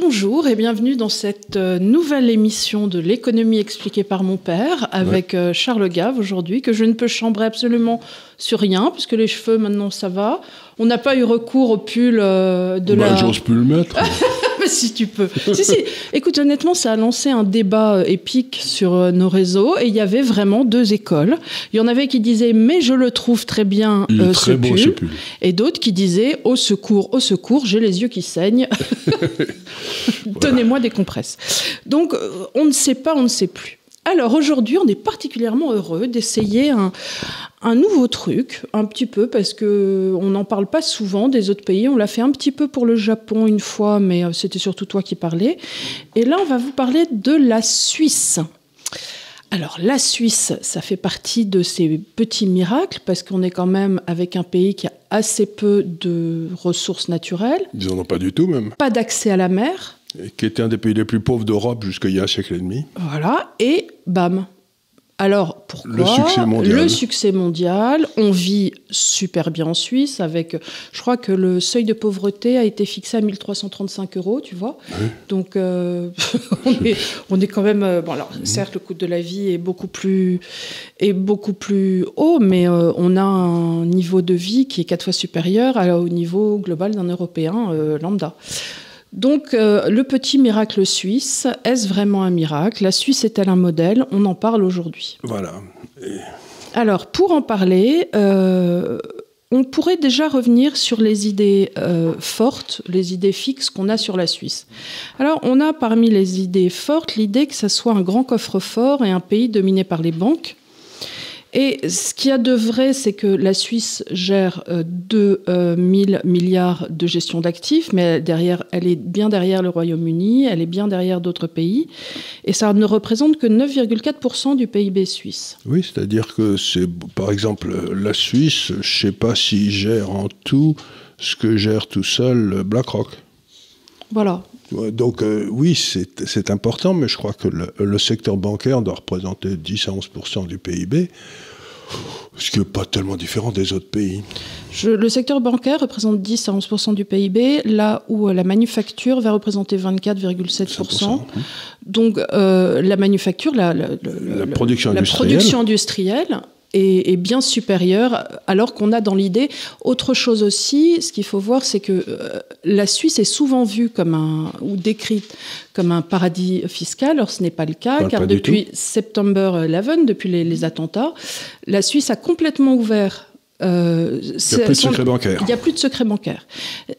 Bonjour et bienvenue dans cette euh, nouvelle émission de l'économie expliquée par mon père avec euh, Charles Gave aujourd'hui que je ne peux chambrer absolument sur rien puisque les cheveux maintenant ça va. On n'a pas eu recours au pull euh, de bah, la... J'ose plus le mettre. si tu peux. si, si. Écoute, honnêtement, ça a lancé un débat euh, épique sur euh, nos réseaux et il y avait vraiment deux écoles. Il y en avait qui disaient mais je le trouve très bien euh, très ce, beau, pull. ce pull. et d'autres qui disaient au secours, au secours, j'ai les yeux qui saignent. Donnez-moi des compresses. Donc on ne sait pas, on ne sait plus. Alors aujourd'hui, on est particulièrement heureux d'essayer un, un nouveau truc, un petit peu, parce que on n'en parle pas souvent des autres pays. On l'a fait un petit peu pour le Japon une fois, mais euh, c'était surtout toi qui parlais. Et là, on va vous parler de la Suisse. Alors la Suisse, ça fait partie de ces petits miracles, parce qu'on est quand même avec un pays qui a assez peu de ressources naturelles, Ils en ont pas du tout même. pas d'accès à la mer, qui était un des pays les plus pauvres d'Europe jusqu'il y a un siècle et demi. Voilà, et bam. Alors, pourquoi Le succès mondial. Le succès mondial. On vit super bien en Suisse avec, je crois que le seuil de pauvreté a été fixé à 1335 euros, tu vois. Donc, euh, on, est, on est quand même. euh, bon, alors, certes, le coût de la vie est beaucoup plus, est beaucoup plus haut, mais euh, on a un niveau de vie qui est quatre fois supérieur à- au niveau global d'un Européen euh, lambda. Donc, euh, le petit miracle suisse, est-ce vraiment un miracle? La Suisse est-elle un modèle? On en parle aujourd'hui. Voilà. Alors, pour en parler, euh, on pourrait déjà revenir sur les idées euh, fortes, les idées fixes qu'on a sur la Suisse. Alors, on a parmi les idées fortes l'idée que ça soit un grand coffre-fort et un pays dominé par les banques. Et ce qu'il y a de vrai, c'est que la Suisse gère euh, 2 000 milliards de gestion d'actifs, mais derrière, elle est bien derrière le Royaume-Uni, elle est bien derrière d'autres pays, et ça ne représente que 9,4% du PIB suisse. Oui, c'est-à-dire que c'est, par exemple, la Suisse, je sais pas s'il gère en tout ce que gère tout seul BlackRock. Voilà. Donc euh, oui, c'est c'est important, mais je crois que le, le secteur bancaire doit représenter 10 à 11 du PIB, ce qui n'est pas tellement différent des autres pays. Je- le secteur bancaire représente 10 à 11% du PIB, là où euh, la manufacture va représenter 24,7 100%, Donc euh, la manufacture, la, production industrielle. production industrielle est, est bien supérieure, alors qu'on a dans l'idée autre chose aussi. Ce qu'il faut voir, c'est que euh, la Suisse est souvent vue comme un ou décrite comme un paradis fiscal. Or, ce n'est pas le cas, Pas- car pas depuis September 11, depuis les, les attentats, la Suisse a complètement ouvert. euh, Il n'y a plus de secret bancaire. il n'y a plus de secret bancaire.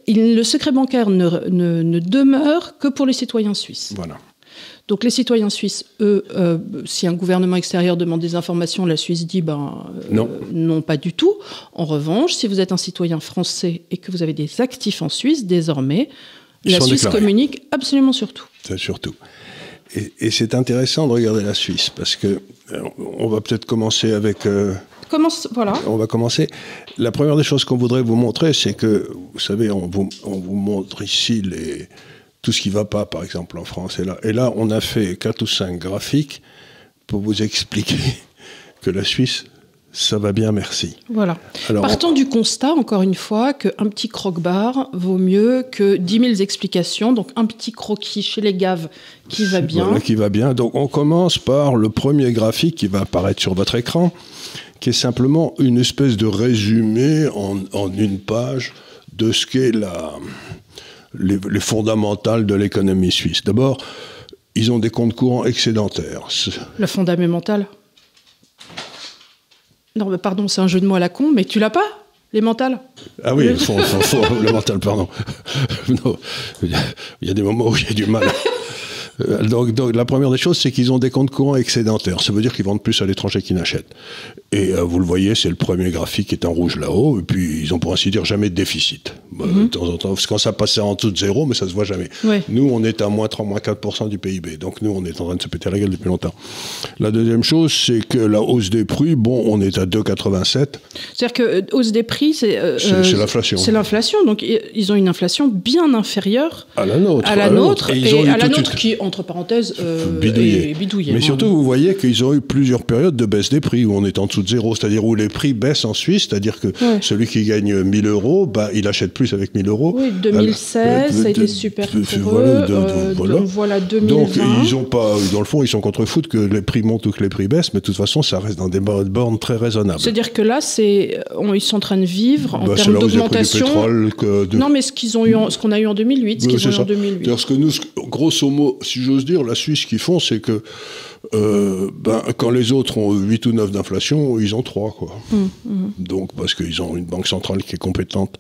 Il- le secret bancaire ne, ne- ne demeure que pour les citoyens suisses. Voilà. Donc les citoyens suisses, eux, euh, si un gouvernement extérieur demande des informations, la Suisse dit ben euh, Non. non, pas du tout. En revanche, si vous êtes un citoyen français et que vous avez des actifs en Suisse, désormais, Ils la Suisse déclarés. communique absolument sur tout. C'est surtout. Et, et c'est intéressant de regarder la Suisse parce que euh, on va peut-être commencer avec. euh, Comment c- voilà. on va commencer. La première des choses qu'on voudrait vous montrer, c'est que vous savez, on vous, on vous montre ici les tout ce qui va pas, par exemple en France. Et là, et là, on a fait quatre ou cinq graphiques pour vous expliquer que la Suisse, ça va bien, merci. Voilà. Alors, Partons du constat, encore une fois, qu'un petit croque-bar vaut mieux que 10 000 explications. Donc un petit croquis chez les gaves qui va bien. Voilà, qui va bien. Donc on commence par le premier graphique qui va apparaître sur votre écran, qui est simplement une espèce de résumé en, en une page de ce qu'est la, les, les fondamentales de l'économie suisse. D'abord, ils ont des comptes courants excédentaires. Le fondamental. Non, mais pardon, c'est un jeu de mots à la con, mais tu l'as pas Les mentales Ah oui, le, fond- fond- fond- le mental, pardon. Non, il y a- il y a des moments où j'ai du mal. Euh, Donc, donc, la première des choses, c'est qu'ils ont des comptes courants excédentaires. Ça veut dire qu'ils vendent plus à l'étranger qu'ils n'achètent. Et euh, vous le voyez, c'est le premier graphique qui est en rouge là-haut. Et puis, ils ont pour ainsi dire jamais de déficit. Bah, De temps en temps, parce que quand ça passait en dessous de zéro, mais ça se voit jamais. Ouais. Nous, on est à moins 3, moins 4% du PIB. Donc, nous, on est en train de se péter la gueule depuis longtemps. La deuxième chose, c'est que la hausse des prix, bon, on est à 2,87. C'est-à-dire que euh, hausse des prix, c'est. euh, C'est- l'inflation. C'est l'inflation. Donc ils ont une inflation bien inférieure À la nôtre. à la nôtre Et à la nôtre qui, entre parenthèses, euh, bidouillé. Mais surtout, vous voyez qu'ils ont eu plusieurs périodes de baisse des prix où on est en dessous de zéro, c'est-à-dire où les prix baissent en Suisse, c'est-à-dire que celui qui gagne 1000 euros, bah, il achète plus avec 1000 euros. Oui, 2016, euh, ça a été super pour voilà, eux. voilà. Donc voilà 2020. Donc ils ont pas, dans le fond, ils sont contre foot que les prix montent ou que les prix baissent, mais de toute façon, ça reste dans des bornes très raisonnables. C'est-à-dire que là, c'est, ils sont en train de vivre en bah, termes d'augmentation. Non, mais ce qu'ils ont eu, ce qu'on a eu en 2008, ce qu'ils ont eu en 2008. Ce que nous, grosso modo, si j'ose dire, la Suisse, ce qu'ils font, c'est que euh, ben, quand les autres ont 8 ou 9 d'inflation, ils ont 3. Quoi. Hum, hum. Donc, parce qu'ils ont une banque centrale qui est compétente.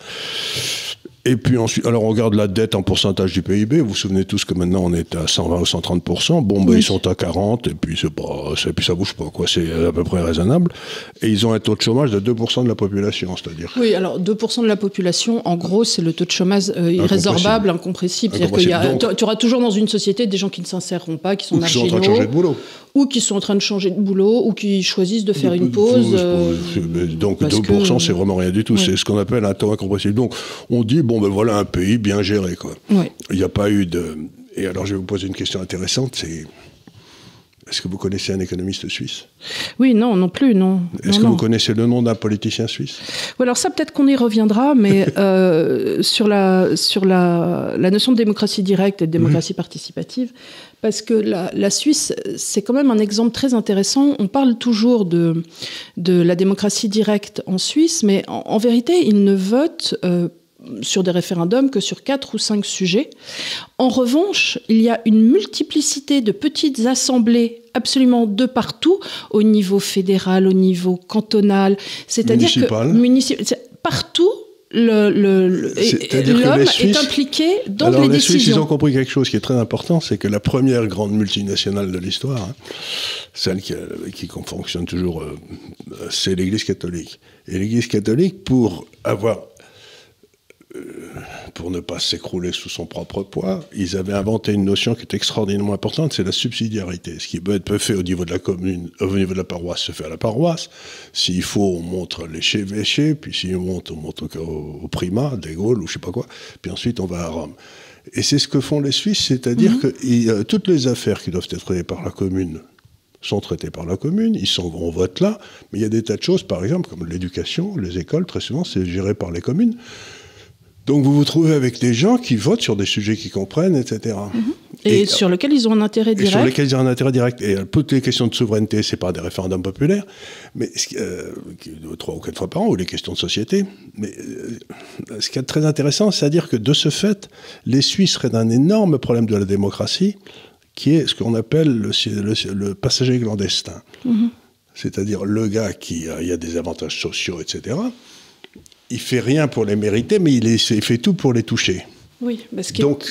Et puis ensuite, alors on regarde la dette en pourcentage du PIB. Vous vous souvenez tous que maintenant on est à 120 ou 130% Bon, ben, ils sont à 40 et puis c'est pas, et puis ça bouge pas quoi. C'est à peu près raisonnable. Et ils ont un taux de chômage de 2% de la population, c'est-à-dire. Oui, alors 2% de la population, en gros, c'est le taux de chômage euh, irrésorbable, incompressible. C'est-à-dire que tu auras toujours dans une société des gens qui ne s'inséreront pas, qui sont marginaux. Qui sont en train de changer de boulot ou qui sont en train de changer de boulot, ou qui choisissent de faire une pause. Euh, donc 2%, c'est vraiment rien du tout. C'est ce qu'on appelle un taux incompressible. Donc on dit, bon ben voilà un pays bien géré. Quoi. Il n'y a pas eu de... Et alors je vais vous poser une question intéressante, c'est... Est-ce que vous connaissez un économiste suisse? Oui, non, non plus, non. Est-ce que vous connaissez le nom d'un politicien suisse? Alors ça, peut-être qu'on y reviendra, mais euh, sur, la, sur la, la, notion de démocratie directe et de démocratie mhm. participative, parce que la, Suisse, c'est quand même un exemple très intéressant. On parle toujours de, de la démocratie directe en Suisse, mais en, vérité, ils ne votent euh, sur des référendums que sur quatre ou cinq sujets. En revanche, il y a une multiplicité de petites assemblées absolument de partout, au niveau fédéral, au niveau cantonal, c'est-à-dire que partout, l'homme est impliqué dans alors les, les décisions. Suisses, ils ont compris quelque chose qui est très important, c'est que la première grande multinationale de l'histoire, hein, celle qui, qui, fonctionne toujours, euh, c'est l'Église catholique. Et l'Église catholique, pour avoir pour ne pas s'écrouler sous son propre poids, ils avaient inventé une notion qui est extraordinairement importante, c'est la subsidiarité. Ce qui peut être fait au niveau de la commune, au niveau de la paroisse, se fait à la paroisse. S'il faut, on montre l'éché-véché, puis si on monte, on monte au, primat, des Gaules ou je sais pas quoi, puis ensuite on va à Rome. Et c'est ce que font les Suisses, c'est-à-dire mhm. que toutes les affaires qui doivent être traitées par la commune sont traitées par la commune, ils sont, on vote là, mais il y a des tas de choses, par exemple, comme l'éducation, les écoles, très souvent, c'est géré par les communes. Donc vous vous trouvez avec des gens qui votent sur des sujets qu'ils comprennent, etc. Mhm. Et, sur lesquels ils ont un intérêt direct. sur lesquels ils ont un intérêt direct. Et euh, toutes les questions de souveraineté, c'est pas des référendums populaires, mais euh, trois ou quatre fois par an, ou les questions de société. Mais euh, ce qui est très intéressant, c'est à dire que de ce fait, les Suisses seraient d'un énorme problème de la démocratie, qui est ce qu'on appelle le, le, passager clandestin. Mhm. C'est-à-dire le gars qui a, a des avantages sociaux, etc il fait rien pour les mériter, mais il, fait tout pour les toucher. Oui, parce que, Donc,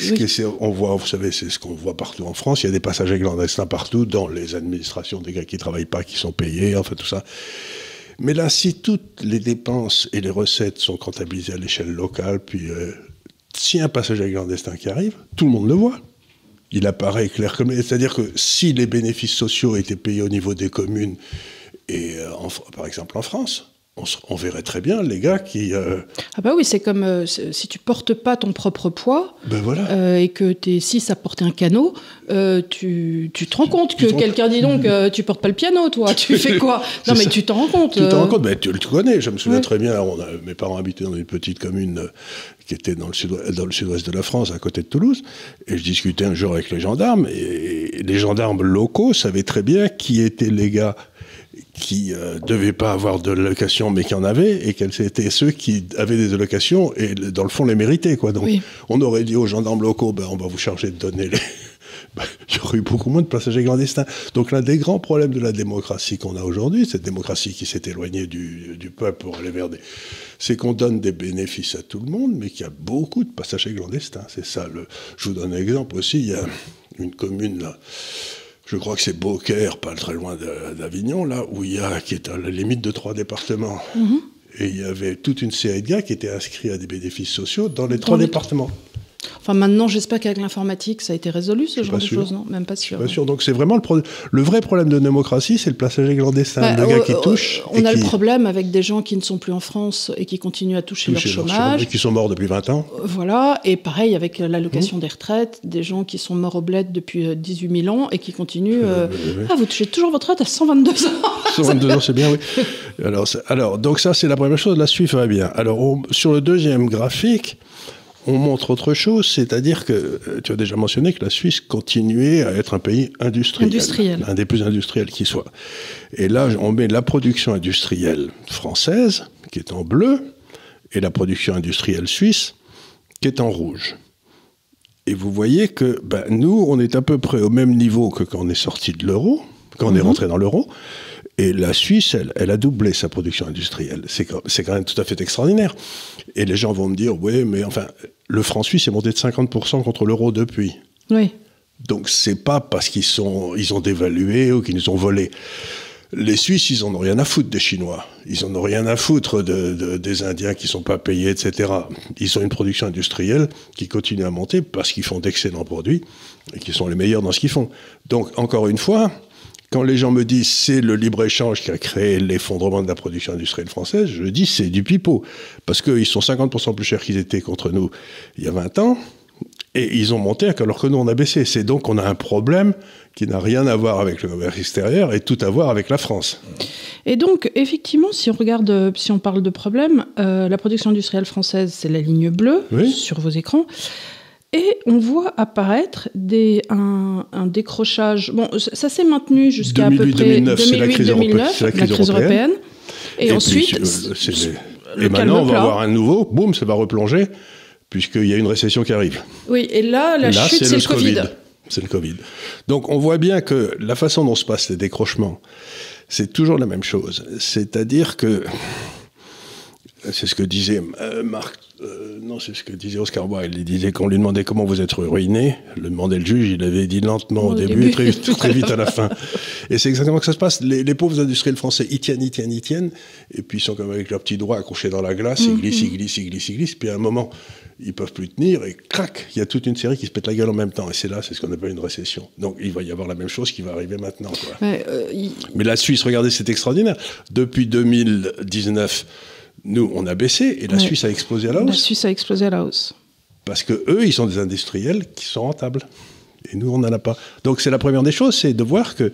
on voit, vous savez, c'est ce qu'on voit partout en France. Il y a des passagers clandestins partout, dans les administrations, des gars qui travaillent pas, qui sont payés, enfin tout ça. Mais là, si toutes les dépenses et les recettes sont comptabilisées à l'échelle locale, puis euh, si un passager clandestin qui arrive, tout le monde le voit. Il apparaît clair comme. C'est-à-dire que si les bénéfices sociaux étaient payés au niveau des communes, et euh, par exemple en France, on, verrait très bien les gars qui. Euh, ah bah oui, c'est comme euh, si tu portes pas ton propre poids ben voilà. Euh, et que tu es 6 à porter un canot, tu, tu, te rends compte que quelqu'un dit donc tu portes pas le piano, toi, tu fais quoi? Non mais tu t'en rends compte. Tu t'en rends compte, mais tu le connais. Je me souviens très bien. On a, mes parents habitaient dans une petite commune qui était dans le sud-ouest de la France, à côté de Toulouse, et je discutais un jour avec les gendarmes et les gendarmes locaux savaient très bien qui étaient les gars qui ne euh, devaient pas avoir de location mais qui en avaient et quels étaient ceux qui avaient des allocations et dans le fond les méritaient quoi. Donc on aurait dit aux gendarmes locaux ben, on va vous charger de donner les ben, il y aurait eu beaucoup moins de passagers clandestins. Donc l'un des grands problèmes de la démocratie qu'on a aujourd'hui, cette démocratie qui s'est éloignée du, du, peuple pour aller vers des... C'est qu'on donne des bénéfices à tout le monde, mais qu'il y a beaucoup de passagers clandestins. C'est ça. Le... Je vous donne un exemple aussi. Il y a une commune là, je crois que c'est Beaucaire, pas très loin d'Avignon, là, où il y a, qui est à la limite de trois départements. Mhm. Et il y avait toute une série de gars qui étaient inscrits à des bénéfices sociaux dans les trois départements. Enfin, maintenant, j'espère qu'avec l'informatique, ça a été résolu, ce genre de choses, non? Même pas sûr. Pas sûr. Donc, c'est vraiment le, le vrai problème de démocratie, c'est le passage clandestin. Bah, le gars qui touche. On a le problème avec des gens qui ne sont plus en France et qui continuent à toucher, leur chômage. Et qui sont morts depuis 20 ans. Voilà. Et pareil avec l'allocation mmh. des retraites, des gens qui sont morts au bled depuis 18 000 ans et qui continuent. Euh, ah, vous touchez toujours votre retraite à 122 ans 122 ans, c'est bien, oui. Alors, alors, donc ça, c'est la première chose. La Suisse va bien. Alors, sur le deuxième graphique, on montre autre chose, c'est-à-dire que euh, tu as déjà mentionné que la Suisse continuait à être un pays industriel, industriel. un des plus industriels qui soit. Et là, on met la production industrielle française, qui est en bleu, et la production industrielle suisse, qui est en rouge. Et vous voyez que ben, nous, on est à peu près au même niveau que quand on est sorti de l'euro, quand on est mhm. rentré dans l'euro. Et la Suisse, elle, a doublé sa production industrielle. C'est quand même tout à fait extraordinaire. Et les gens vont me dire, oui, mais enfin, le franc suisse est monté de 50% contre l'euro depuis. Oui. Donc c'est pas parce qu'ils sont, ils ont dévalué ou qu'ils nous ont volé. Les Suisses, ils en ont rien à foutre des Chinois. Ils en ont rien à foutre de, des Indiens qui sont pas payés, etc. Ils ont une production industrielle qui continue à monter parce qu'ils font d'excellents produits et qui sont les meilleurs dans ce qu'ils font. Donc encore une fois, quand les gens me disent c'est le libre-échange qui a créé l'effondrement de la production industrielle française, je dis c'est du pipeau. Parce qu'ils sont 50% plus chers qu'ils étaient contre nous il y a 20 ans. Et ils ont monté alors que nous on a baissé. C'est donc qu'on a un problème qui n'a rien à voir avec le commerce extérieur et tout à voir avec la France. Et donc, effectivement, si on regarde, si on parle de problème, euh, la production industrielle française, c'est la ligne bleue sur vos écrans. Et on voit apparaître des, un, décrochage. Bon, ça s'est maintenu jusqu'à à peu près 2008-2009, la, crise européenne. Et, ensuite. Euh, et maintenant, on va avoir un nouveau, boum, ça va replonger, puisqu'il y a une récession qui arrive. Oui, et là, la chute, c'est le, Covid. C'est le Covid. Donc, on voit bien que la façon dont se passent les décrochements, c'est toujours la même chose. C'est-à-dire que. C'est ce que disait euh, Marc euh, non, c'est ce que disait Oscar Wilde. Il disait qu'on lui demandait comment vous êtes ruiné. Le demandait le juge, il avait dit lentement au, début, et Très, très, vite à la fin. Et c'est exactement que ça se passe. Les, pauvres industriels français, ils tiennent, ils tiennent, ils tiennent. Et puis ils sont comme avec leurs petits doigts accrochés dans la glace, ils glissent, ils mm-hmm. glissent, ils glissent, ils glissent. Puis à un moment, ils peuvent plus tenir et crac, il y a toute une série qui se pète la gueule en même temps. Et c'est là, c'est ce qu'on appelle une récession. Donc il va y avoir la même chose qui va arriver maintenant. Euh, Mais la Suisse, regardez, c'est extraordinaire. Depuis 2019, nous, on a baissé et la Suisse a explosé à la hausse. La Suisse a explosé à la hausse. Parce que eux, ils sont des industriels qui sont rentables. Et nous, on n'en a pas. Donc c'est la première des choses, c'est de voir que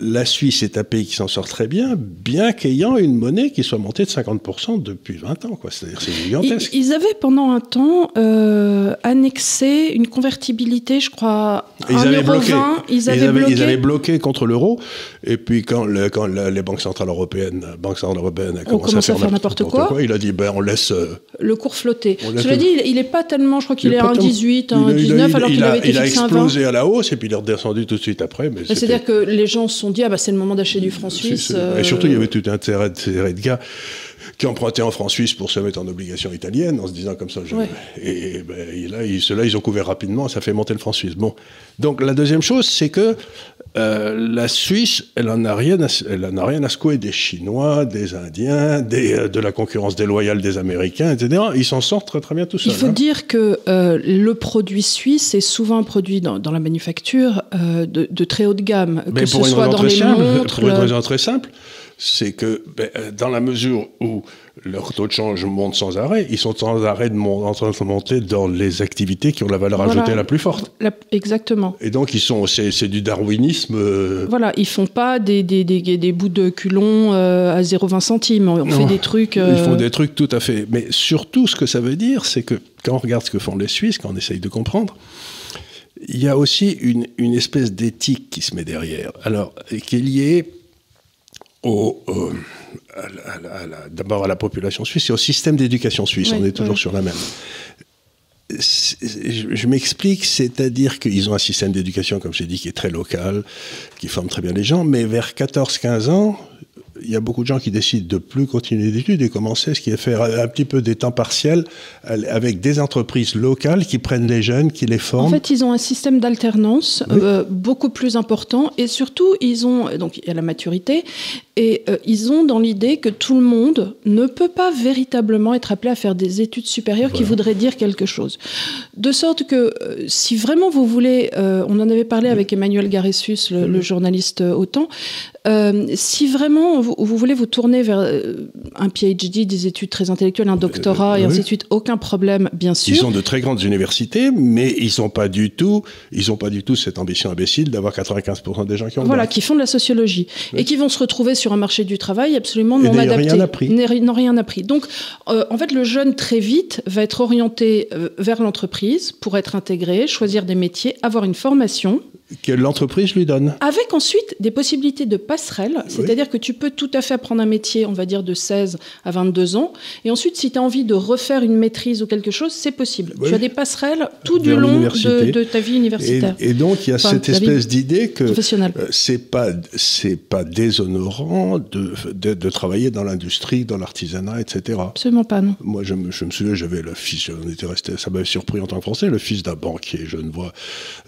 la Suisse est un pays qui s'en sort très bien, bien qu'ayant une monnaie qui soit montée de 50% depuis 20 ans. C'est-à-dire c'est gigantesque. Ils, avaient pendant un temps euh, annexé une convertibilité, je crois, ils avaient bloqué. ils, avaient bloqué. ils avaient bloqué contre l'euro. Et puis quand, quand les banques centrales européennes, banque centrale européenne a commencé à faire, n'importe quoi, il a dit ben on laisse euh, le cours flotter. Je l'ai dit, il n'est pas tellement, je crois qu'il est à 1,18, 1,19 alors qu'il avait été Il a explosé à la hausse et puis il est redescendu tout de suite après. C'est-à-dire que les gens sont dit, ah bah, c'est le moment d'acheter du franc suisse. Et surtout, il y avait tout un intérêt de gars qui empruntaient en franc suisse pour se mettre en obligation italienne, en se disant comme ça. Et, ben, là, ils, ceux-là, ils ont couvert rapidement, ça fait monter le franc suisse. Bon. Donc la deuxième chose, c'est que euh, la Suisse, elle n'en a, rien à, elle en a rien à secouer des Chinois, des Indiens, des, euh, de la concurrence déloyale des Américains, etc. Ils s'en sortent très, très bien tout seuls. Il faut hein. dire que euh, le produit suisse est souvent un produit dans, dans la manufacture de, de, très haute gamme, Mais que pour ce soit dans les montres. Pour une raison très simple, c'est que ben, dans la mesure où leur taux de change monte sans arrêt, ils sont sans arrêt de en train de monter dans les activités qui ont la valeur ajoutée la plus forte. exactement. Et donc ils sont, c'est du darwinisme. Euh, voilà, ils font pas des, des, des, des bouts de culon euh, à 0,20 centimes. On fait des trucs. Ils font euh, des trucs tout à fait. Mais surtout, ce que ça veut dire, c'est que quand on regarde ce que font les Suisses, quand on essaye de comprendre, il y a aussi une, une espèce d'éthique qui se met derrière. Alors, qui est liée au, d'abord à la population suisse et au système d'éducation suisse. on est toujours sur la même. Je, m'explique, c'est-à-dire qu'ils ont un système d'éducation, comme j'ai dit, qui est très local, qui forme très bien les gens, mais vers 14-15 ans, il y a beaucoup de gens qui décident de plus continuer d'études et commencer ce qui est faire un petit peu des temps partiels avec des entreprises locales qui prennent les jeunes, qui les forment. En fait, ils ont un système d'alternance euh, beaucoup plus important et surtout, ils ont, donc il y a la maturité et euh, ils ont dans l'idée que tout le monde ne peut pas véritablement être appelé à faire des études supérieures qui voudraient dire quelque chose. De sorte que euh, si vraiment vous voulez, on en avait parlé avec Emmanuel Garessus, le, le journaliste autant, euh, si vraiment vous, voulez vous tourner vers euh, un PhD, des études très intellectuelles, un doctorat et ainsi de suite, aucun problème, bien sûr. Ils ont de très grandes universités, mais ils n'ont pas du tout, ils ont pas du tout cette ambition imbécile d'avoir 95% des gens qui ont. Voilà, qui font de la sociologie et qui vont se retrouver sur un marché du travail absolument non et adapté. Rien appris. N'ont rien appris. Donc, euh, en fait, le jeune très vite va être orienté vers l'entreprise pour être intégré, choisir des métiers, avoir une formation que l'entreprise lui donne. Avec ensuite des possibilités de passerelle, c'est-à-dire que tu peux tout à fait apprendre un métier, on va dire de 16 à 22 ans, et ensuite si tu as envie de refaire une maîtrise ou quelque chose, c'est possible. Tu as des passerelles tout du long de, ta vie universitaire. Et, donc il y a cette espèce d'idée que euh, c'est pas c'est pas déshonorant de, de, travailler dans l'industrie, dans l'artisanat, etc. Absolument pas, non. Moi je me, je me souviens, j'avais le fils, on était resté, ça m'avait surpris en tant que Français, le fils d'un banquier je ne vois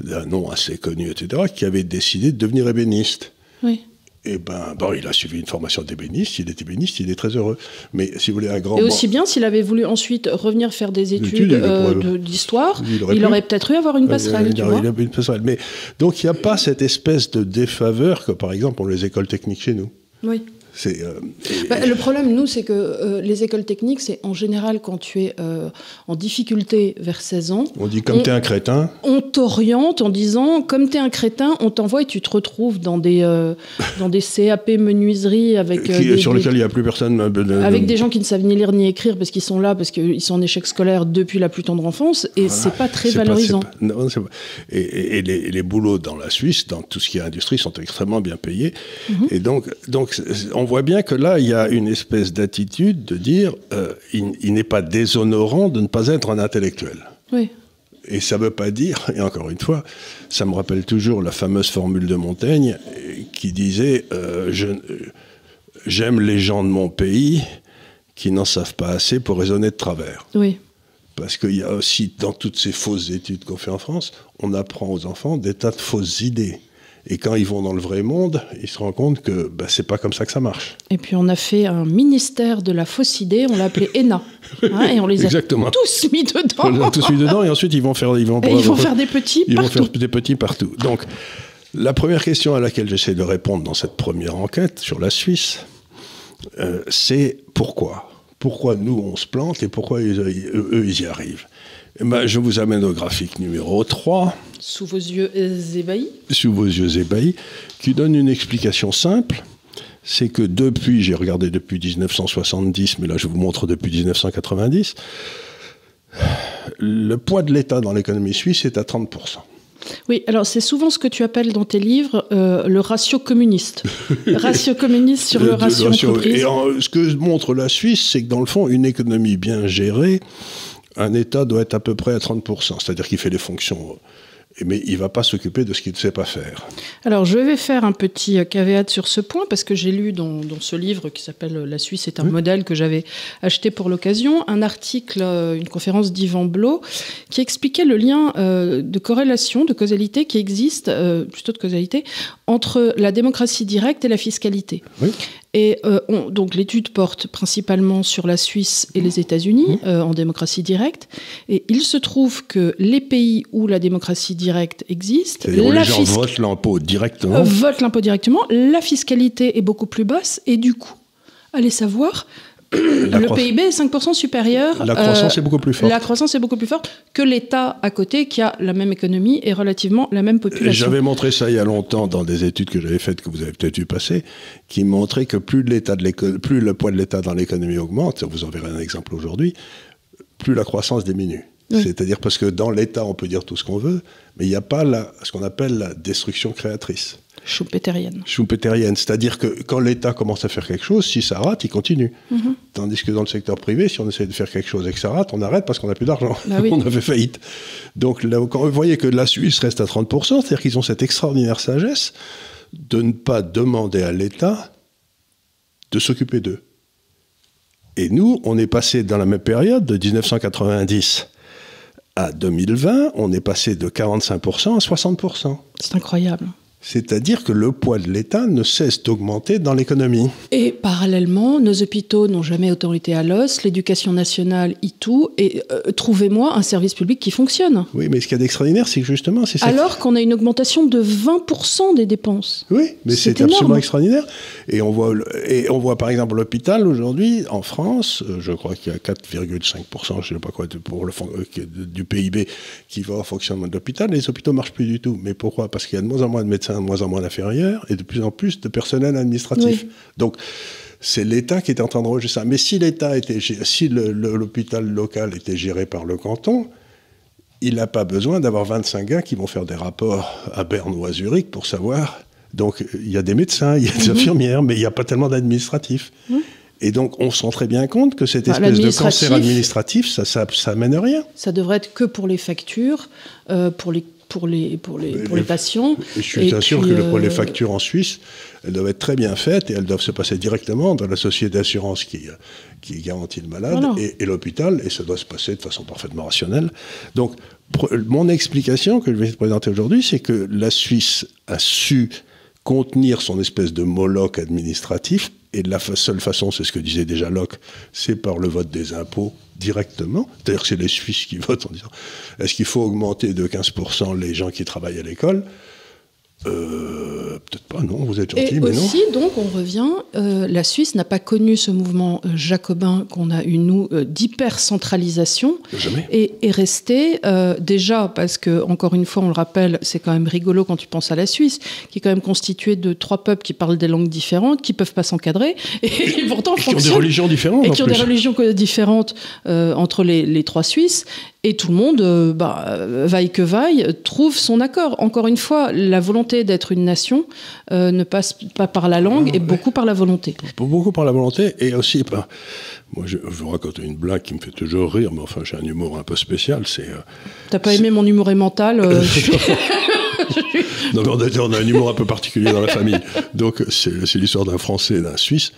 d'un nom assez connu etc., qui avait décidé de devenir ébéniste. Oui. Et eh ben, bon, il a suivi une formation d'ébéniste, il est ébéniste, il est très heureux. Mais si vous voulez un grand. Et aussi bien s'il avait voulu ensuite revenir faire des études euh, d'histoire, il aurait, peut-être eu avoir une passerelle. Il, aurait, une passerelle. Mais donc il n'y a pas cette espèce de défaveur que par exemple ont les écoles techniques chez nous. Oui. Euh, bah, le problème, nous, c'est que euh, les écoles techniques, c'est en général quand tu es euh, en difficulté vers 16 ans. On dit comme tu es un crétin. On t'oriente en disant comme tu es un crétin, on t'envoie et tu te retrouves dans des, dans des CAP menuiseries avec. sur lesquels il n'y a plus personne. avec des gens qui ne savent ni lire ni écrire parce qu'ils sont là, parce qu'ils sont en échec scolaire depuis la plus tendre enfance et c'est pas très valorisant. non, pas, et, et les, les, boulots dans la Suisse, dans tout ce qui est industrie, sont extrêmement bien payés. Mhm. Et donc, donc on voit bien que là, il y a une espèce d'attitude de dire euh, il, n'est pas déshonorant de ne pas être un intellectuel. Oui. Et ça ne veut pas dire, et encore une fois, ça me rappelle toujours la fameuse formule de Montaigne qui disait euh, J'aime les gens de mon pays qui n'en savent pas assez pour raisonner de travers. Oui. Parce qu'il y a aussi, dans toutes ces fausses études qu'on fait en France, on apprend aux enfants des tas de fausses idées. Et quand ils vont dans le vrai monde, ils se rendent compte que bah, c'est pas comme ça que ça marche. Et puis on a fait un ministère de la fausse idée, on l'a appelé ENA. Hein, et on les a tous mis dedans. On les a tous mis dedans et ensuite ils vont faire, ils vont, ils vont faire des petits ils partout. vont faire des petits partout. Donc la première question à laquelle j'essaie de répondre dans cette première enquête sur la Suisse, euh, c'est pourquoi? Pourquoi nous on se plante et pourquoi eux ils y arrivent? Ben, je vous amène au graphique numéro 3. Sous vos yeux ébahis Sous vos yeux ébahis, qui donne une explication simple. C'est que depuis, j'ai regardé depuis 1970, mais là je vous montre depuis 1990, le poids de l'État dans l'économie suisse est à 30%. Oui, alors c'est souvent ce que tu appelles dans tes livres euh, le ratio communiste. ratio communiste sur le, ratio, entreprise. Et ce que montre la Suisse, c'est que dans le fond, une économie bien gérée, un État doit être à peu près à 30%, c'est-à-dire qu'il fait les fonctions mais il ne va pas s'occuper de ce qu'il ne sait pas faire. Alors, je vais faire un petit euh, caveat sur ce point, parce que j'ai lu dans, ce livre qui s'appelle La Suisse est un modèle que j'avais acheté pour l'occasion, un article, euh, une conférence d'Yvan Blot, qui expliquait le lien euh, de corrélation, de causalité qui existe, plutôt de causalité, entre la démocratie directe et la fiscalité. Oui. Et donc l'étude porte principalement sur la Suisse et les États-Unis en démocratie directe. Et il se trouve que les pays où la démocratie direct existe. les gens votent l'impôt directement. Euh, votent l'impôt directement. La fiscalité est beaucoup plus basse et du coup, allez savoir, le PIB est 5% supérieur. La croissance euh, est beaucoup plus forte. La croissance est beaucoup plus forte que l'État à côté qui a la même économie et relativement la même population. J'avais montré ça il y a longtemps dans des études que j'avais faites, que vous avez peut-être vu passer, qui montraient que plus, de plus le poids de l'État dans l'économie augmente, vous en verrez un exemple aujourd'hui, plus la croissance diminue. C'est-à-dire parce que dans l'État, on peut dire tout ce qu'on veut, mais il n'y a pas la, ce qu'on appelle la destruction créatrice. Schumpeterienne. Schumpeterienne, c'est-à-dire que quand l'État commence à faire quelque chose, si ça rate, il continue. Mhm. Tandis que dans le secteur privé, si on essaie de faire quelque chose et que ça rate, on arrête parce qu'on n'a plus d'argent. Bah on a fait faillite. Donc là, quand vous voyez que la Suisse reste à 30%, c'est-à-dire qu'ils ont cette extraordinaire sagesse de ne pas demander à l'État de s'occuper d'eux. Et nous, on est passé dans la même période, de 1990 à 2020, on est passé de 45% à 60%. C'est incroyable. C'est-à-dire que le poids de l'État ne cesse d'augmenter dans l'économie. Et parallèlement, nos hôpitaux n'ont jamais autorité à l'os, l'éducation nationale y tout, et euh, trouvez-moi un service public qui fonctionne. Oui, mais ce qu'il y a d'extraordinaire, c'est que justement, c'est ça. Alors qu'on a une augmentation de 20% des dépenses. Oui, mais c'est absolument extraordinaire. Et on voit, et on voit par exemple l'hôpital aujourd'hui, en France, euh, je crois qu'il y a 4,5%, je ne sais pas quoi, pour le, euh, du PIB qui va au fonctionnement de l'hôpital. Les hôpitaux ne marchent plus du tout. Mais pourquoi? Parce qu'il y a de moins en moins de médecins de moins en moins d'inférieurs et de plus en plus de personnel administratif. Donc, c'est l'État qui est en train de rejeter ça. Mais si l'État était, si l'hôpital local était géré par le canton, il n'a pas besoin d'avoir 25 gars qui vont faire des rapports à Berne ou à Zurich pour savoir. Donc, il y a des médecins, il y a des mhm. infirmières, mais il n'y a pas tellement d'administratifs. Et donc, on se rend très bien compte que cette bah, espèce de cancer administratif, ça, ça, ça mène rien. Ça devrait être que pour les factures, euh, pour les pour les, pour les, pour les patients. Et je suis sûr que pour les euh, factures en Suisse, elles doivent être très bien faites et elles doivent se passer directement dans la société d'assurance qui, qui garantit le malade et, l'hôpital, et ça doit se passer de façon parfaitement rationnelle. Donc, mon explication que je vais te présenter aujourd'hui, c'est que la Suisse a su contenir son espèce de moloch administratif et la seule façon, c'est ce que disait déjà Locke, c'est par le vote des impôts directement. C'est-à-dire que c'est les Suisses qui votent en disant est-ce qu'il faut augmenter de 15% les gens qui travaillent à l'école? Euh, peut-être pas, non, vous êtes gentil, et mais aussi, donc, on revient, euh, la Suisse n'a pas connu ce mouvement euh, jacobin qu'on a eu, nous, d'hypercentralisation. Jamais. Et est resté, déjà, parce que, encore une fois, on le rappelle, c'est quand même rigolo quand tu penses à la Suisse, qui est quand même constituée de trois peuples qui parlent des langues différentes, qui peuvent pas s'encadrer, et, pourtant et qui ont des religions différentes. Et qui ont des religions différentes entre les, les, trois Suisses. Et tout le monde, bah, vaille que vaille, trouve son accord. Encore une fois, la volonté d'être une nation euh, ne passe pas par la langue et beaucoup par la volonté. Beaucoup par la volonté et aussi par... Moi, je, vous raconte une blague qui me fait toujours rire, mais enfin, j'ai un humour un peu spécial. C'est. Euh, T'as pas aimé mon humour mental euh, Non, mais on a, un humour un peu particulier dans la famille. Donc, c'est l'histoire d'un Français et d'un Suisse.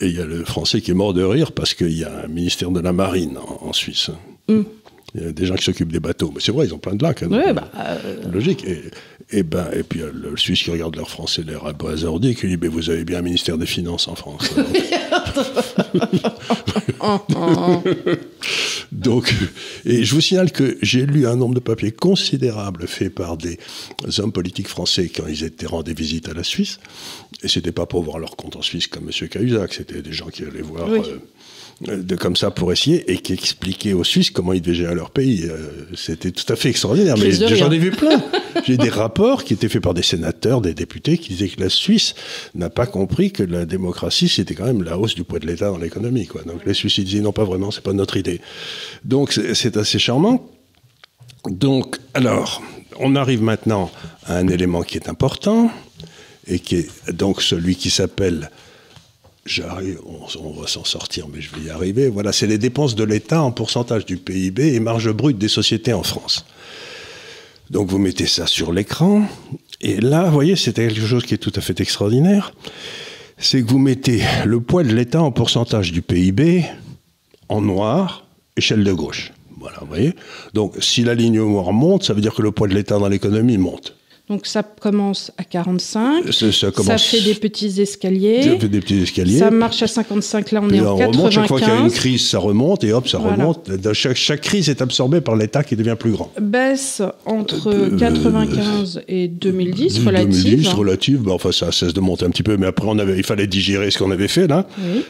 Et il y a le Français qui est mort de rire parce qu'il y a un ministère de la Marine en, Suisse. Mm. Il y a des gens qui s'occupent des bateaux. Mais c'est vrai, ils ont plein de lacs. Hein, bah, Logique. Et, et, ben, et puis euh, le Suisse qui regarde leur français, l'air un peu hasardé, qui dit mais Vous avez bien un ministère des Finances en France. Donc, et je vous signale que j'ai lu un nombre de papiers considérable fait par des hommes politiques français quand ils étaient rendus visite à la Suisse. Et c'était pas pour voir leur compte en Suisse comme M. Cahuzac, c'était des gens qui allaient voir. Euh, de comme ça pour essayer et qui expliquait aux Suisses comment ils devaient gérer leur pays. Euh, c'était tout à fait extraordinaire. Mais j'en ai vu plein. J'ai des rapports qui étaient faits par des sénateurs, des députés, qui disaient que la Suisse n'a pas compris que la démocratie, c'était quand même la hausse du poids de l'État dans l'économie. Quoi. Donc les Suisses ils disaient non, pas vraiment, c'est pas notre idée. Donc c'est assez charmant. Donc, alors, on arrive maintenant à un élément qui est important et qui est donc celui qui s'appelle J'arrive, on, va s'en sortir, mais je vais y arriver. Voilà, c'est les dépenses de l'État en pourcentage du PIB et marge brute des sociétés en France. Donc vous mettez ça sur l'écran, et là, vous voyez, c'est quelque chose qui est tout à fait extraordinaire. C'est que vous mettez le poids de l'État en pourcentage du PIB en noir, échelle de gauche. Voilà, vous voyez. Donc si la ligne noire monte, ça veut dire que le poids de l'État dans l'économie monte. Donc ça commence à 45, ça, fait des petits escaliers. Ça fait des petits escaliers. Ça marche à 55, là on est en 95. chaque fois qu'il y a une crise, ça remonte et hop, ça remonte. Chaque, chaque, crise est absorbée par l'État qui devient plus grand. Baisse entre 95 euh, et 2010, relative. 2010, relative, bah, enfin ça cesse de monter un petit peu, mais après on avait, il fallait digérer ce qu'on avait fait là. Oui.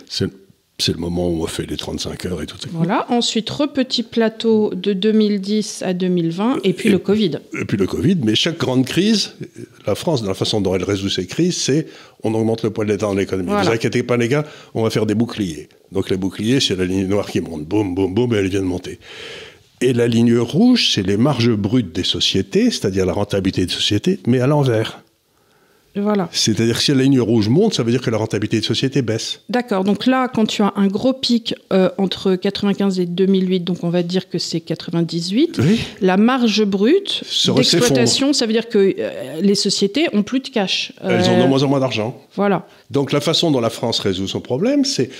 C'est le moment où on fait les 35 heures et tout. Voilà. Ensuite, repetit plateau de 2010 à 2020, et puis le Covid. Et puis le Covid. Mais chaque grande crise, la France, dans la façon dont elle résout ses crises, c'est on augmente le poids de l'État dans l'économie. Ne vous inquiétez pas, les gars, on va faire des boucliers. Donc les boucliers, c'est la ligne noire qui monte. Boum, boum, boum, et elle vient de monter. Et la ligne rouge, c'est les marges brutes des sociétés, c'est-à-dire la rentabilité des sociétés, mais à l'envers. Voilà. C'est-à-dire que si la ligne rouge monte, ça veut dire que la rentabilité de société baisse. D'accord. Donc là, quand tu as un gros pic euh, entre 95 et 2008, donc on va dire que c'est 98, Oui. la marge brute d'exploitation, ça veut dire que euh, les sociétés ont plus de cash. Elles Euh, ont de moins en moins d'argent. Voilà. Donc la façon dont la France résout son problème, c'est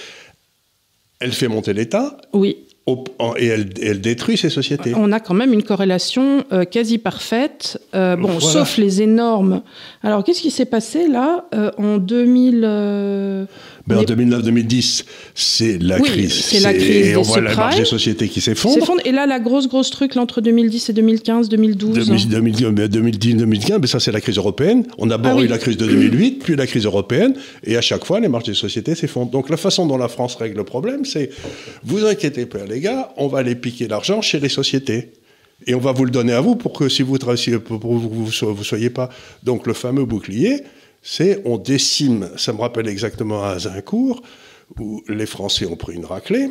elle fait monter l'État Oui. Au- en- et elle, détruit ses sociétés. On a quand même une corrélation euh, quasi parfaite. Euh, bon, Voilà. sauf les énormes. Alors, qu'est-ce qui s'est passé là euh, en 2000 on en est- 2009-2010, c'est la Oui, crise. c'est la crise Et on voit la marge des sociétés qui s'effondre. Et là, la grosse, grosse truc là, entre 2010 et 2015, 2012. 2010-2015, mais ça c'est la crise européenne. On a d'abord Ah oui. eu la crise de 2008, puis la crise européenne, et à chaque fois les marges des sociétés s'effondrent. Donc la façon dont la France règle le problème, c'est vous inquiétez pas les gars, on va aller piquer l'argent chez les sociétés. Et on va vous le donner à vous pour que si vous que vous, vous soyez pas. Donc le fameux bouclier, c'est on décime. Ça me rappelle exactement à Azincourt où les Français ont pris une raclée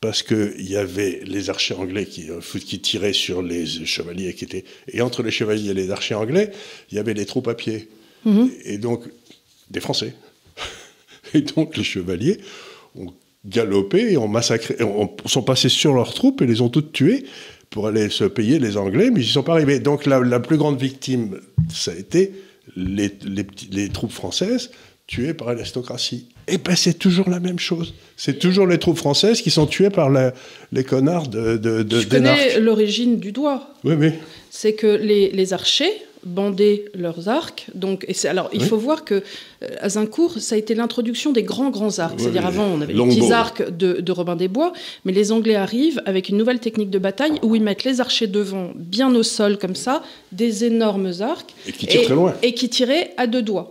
parce qu'il y avait les archers anglais qui, euh, qui tiraient sur les chevaliers qui étaient. Et entre les chevaliers et les archers anglais, il y avait les troupes à pied. Et donc, des Français. Et donc, les chevaliers ont galopé et ont massacré, ont- sont passés sur leurs troupes et les ont toutes tuées pour aller se payer les Anglais, mais ils n'y sont pas arrivés. Donc, la, la plus grande victime, ça a été les, les les troupes françaises tuées par l'aristocratie. Et ben c'est toujours la même chose. C'est toujours les troupes françaises qui sont tuées par la- les connards de, de, de Je connais l'origine du doigt. Oui, oui. C'est que les, les archers bandaient leurs arcs. Donc, et alors, il Oui. faut voir que euh, à Zincourt, ça a été l'introduction des grands, grands arcs. Oui, C'est-à-dire, avant, on avait les petits arcs de, de Robin des Bois, mais les Anglais arrivent avec une nouvelle technique de bataille où ils mettent les archers devant, bien au sol, comme ça, des énormes arcs. Et qui tirent très loin. Et qui tiraient à deux doigts.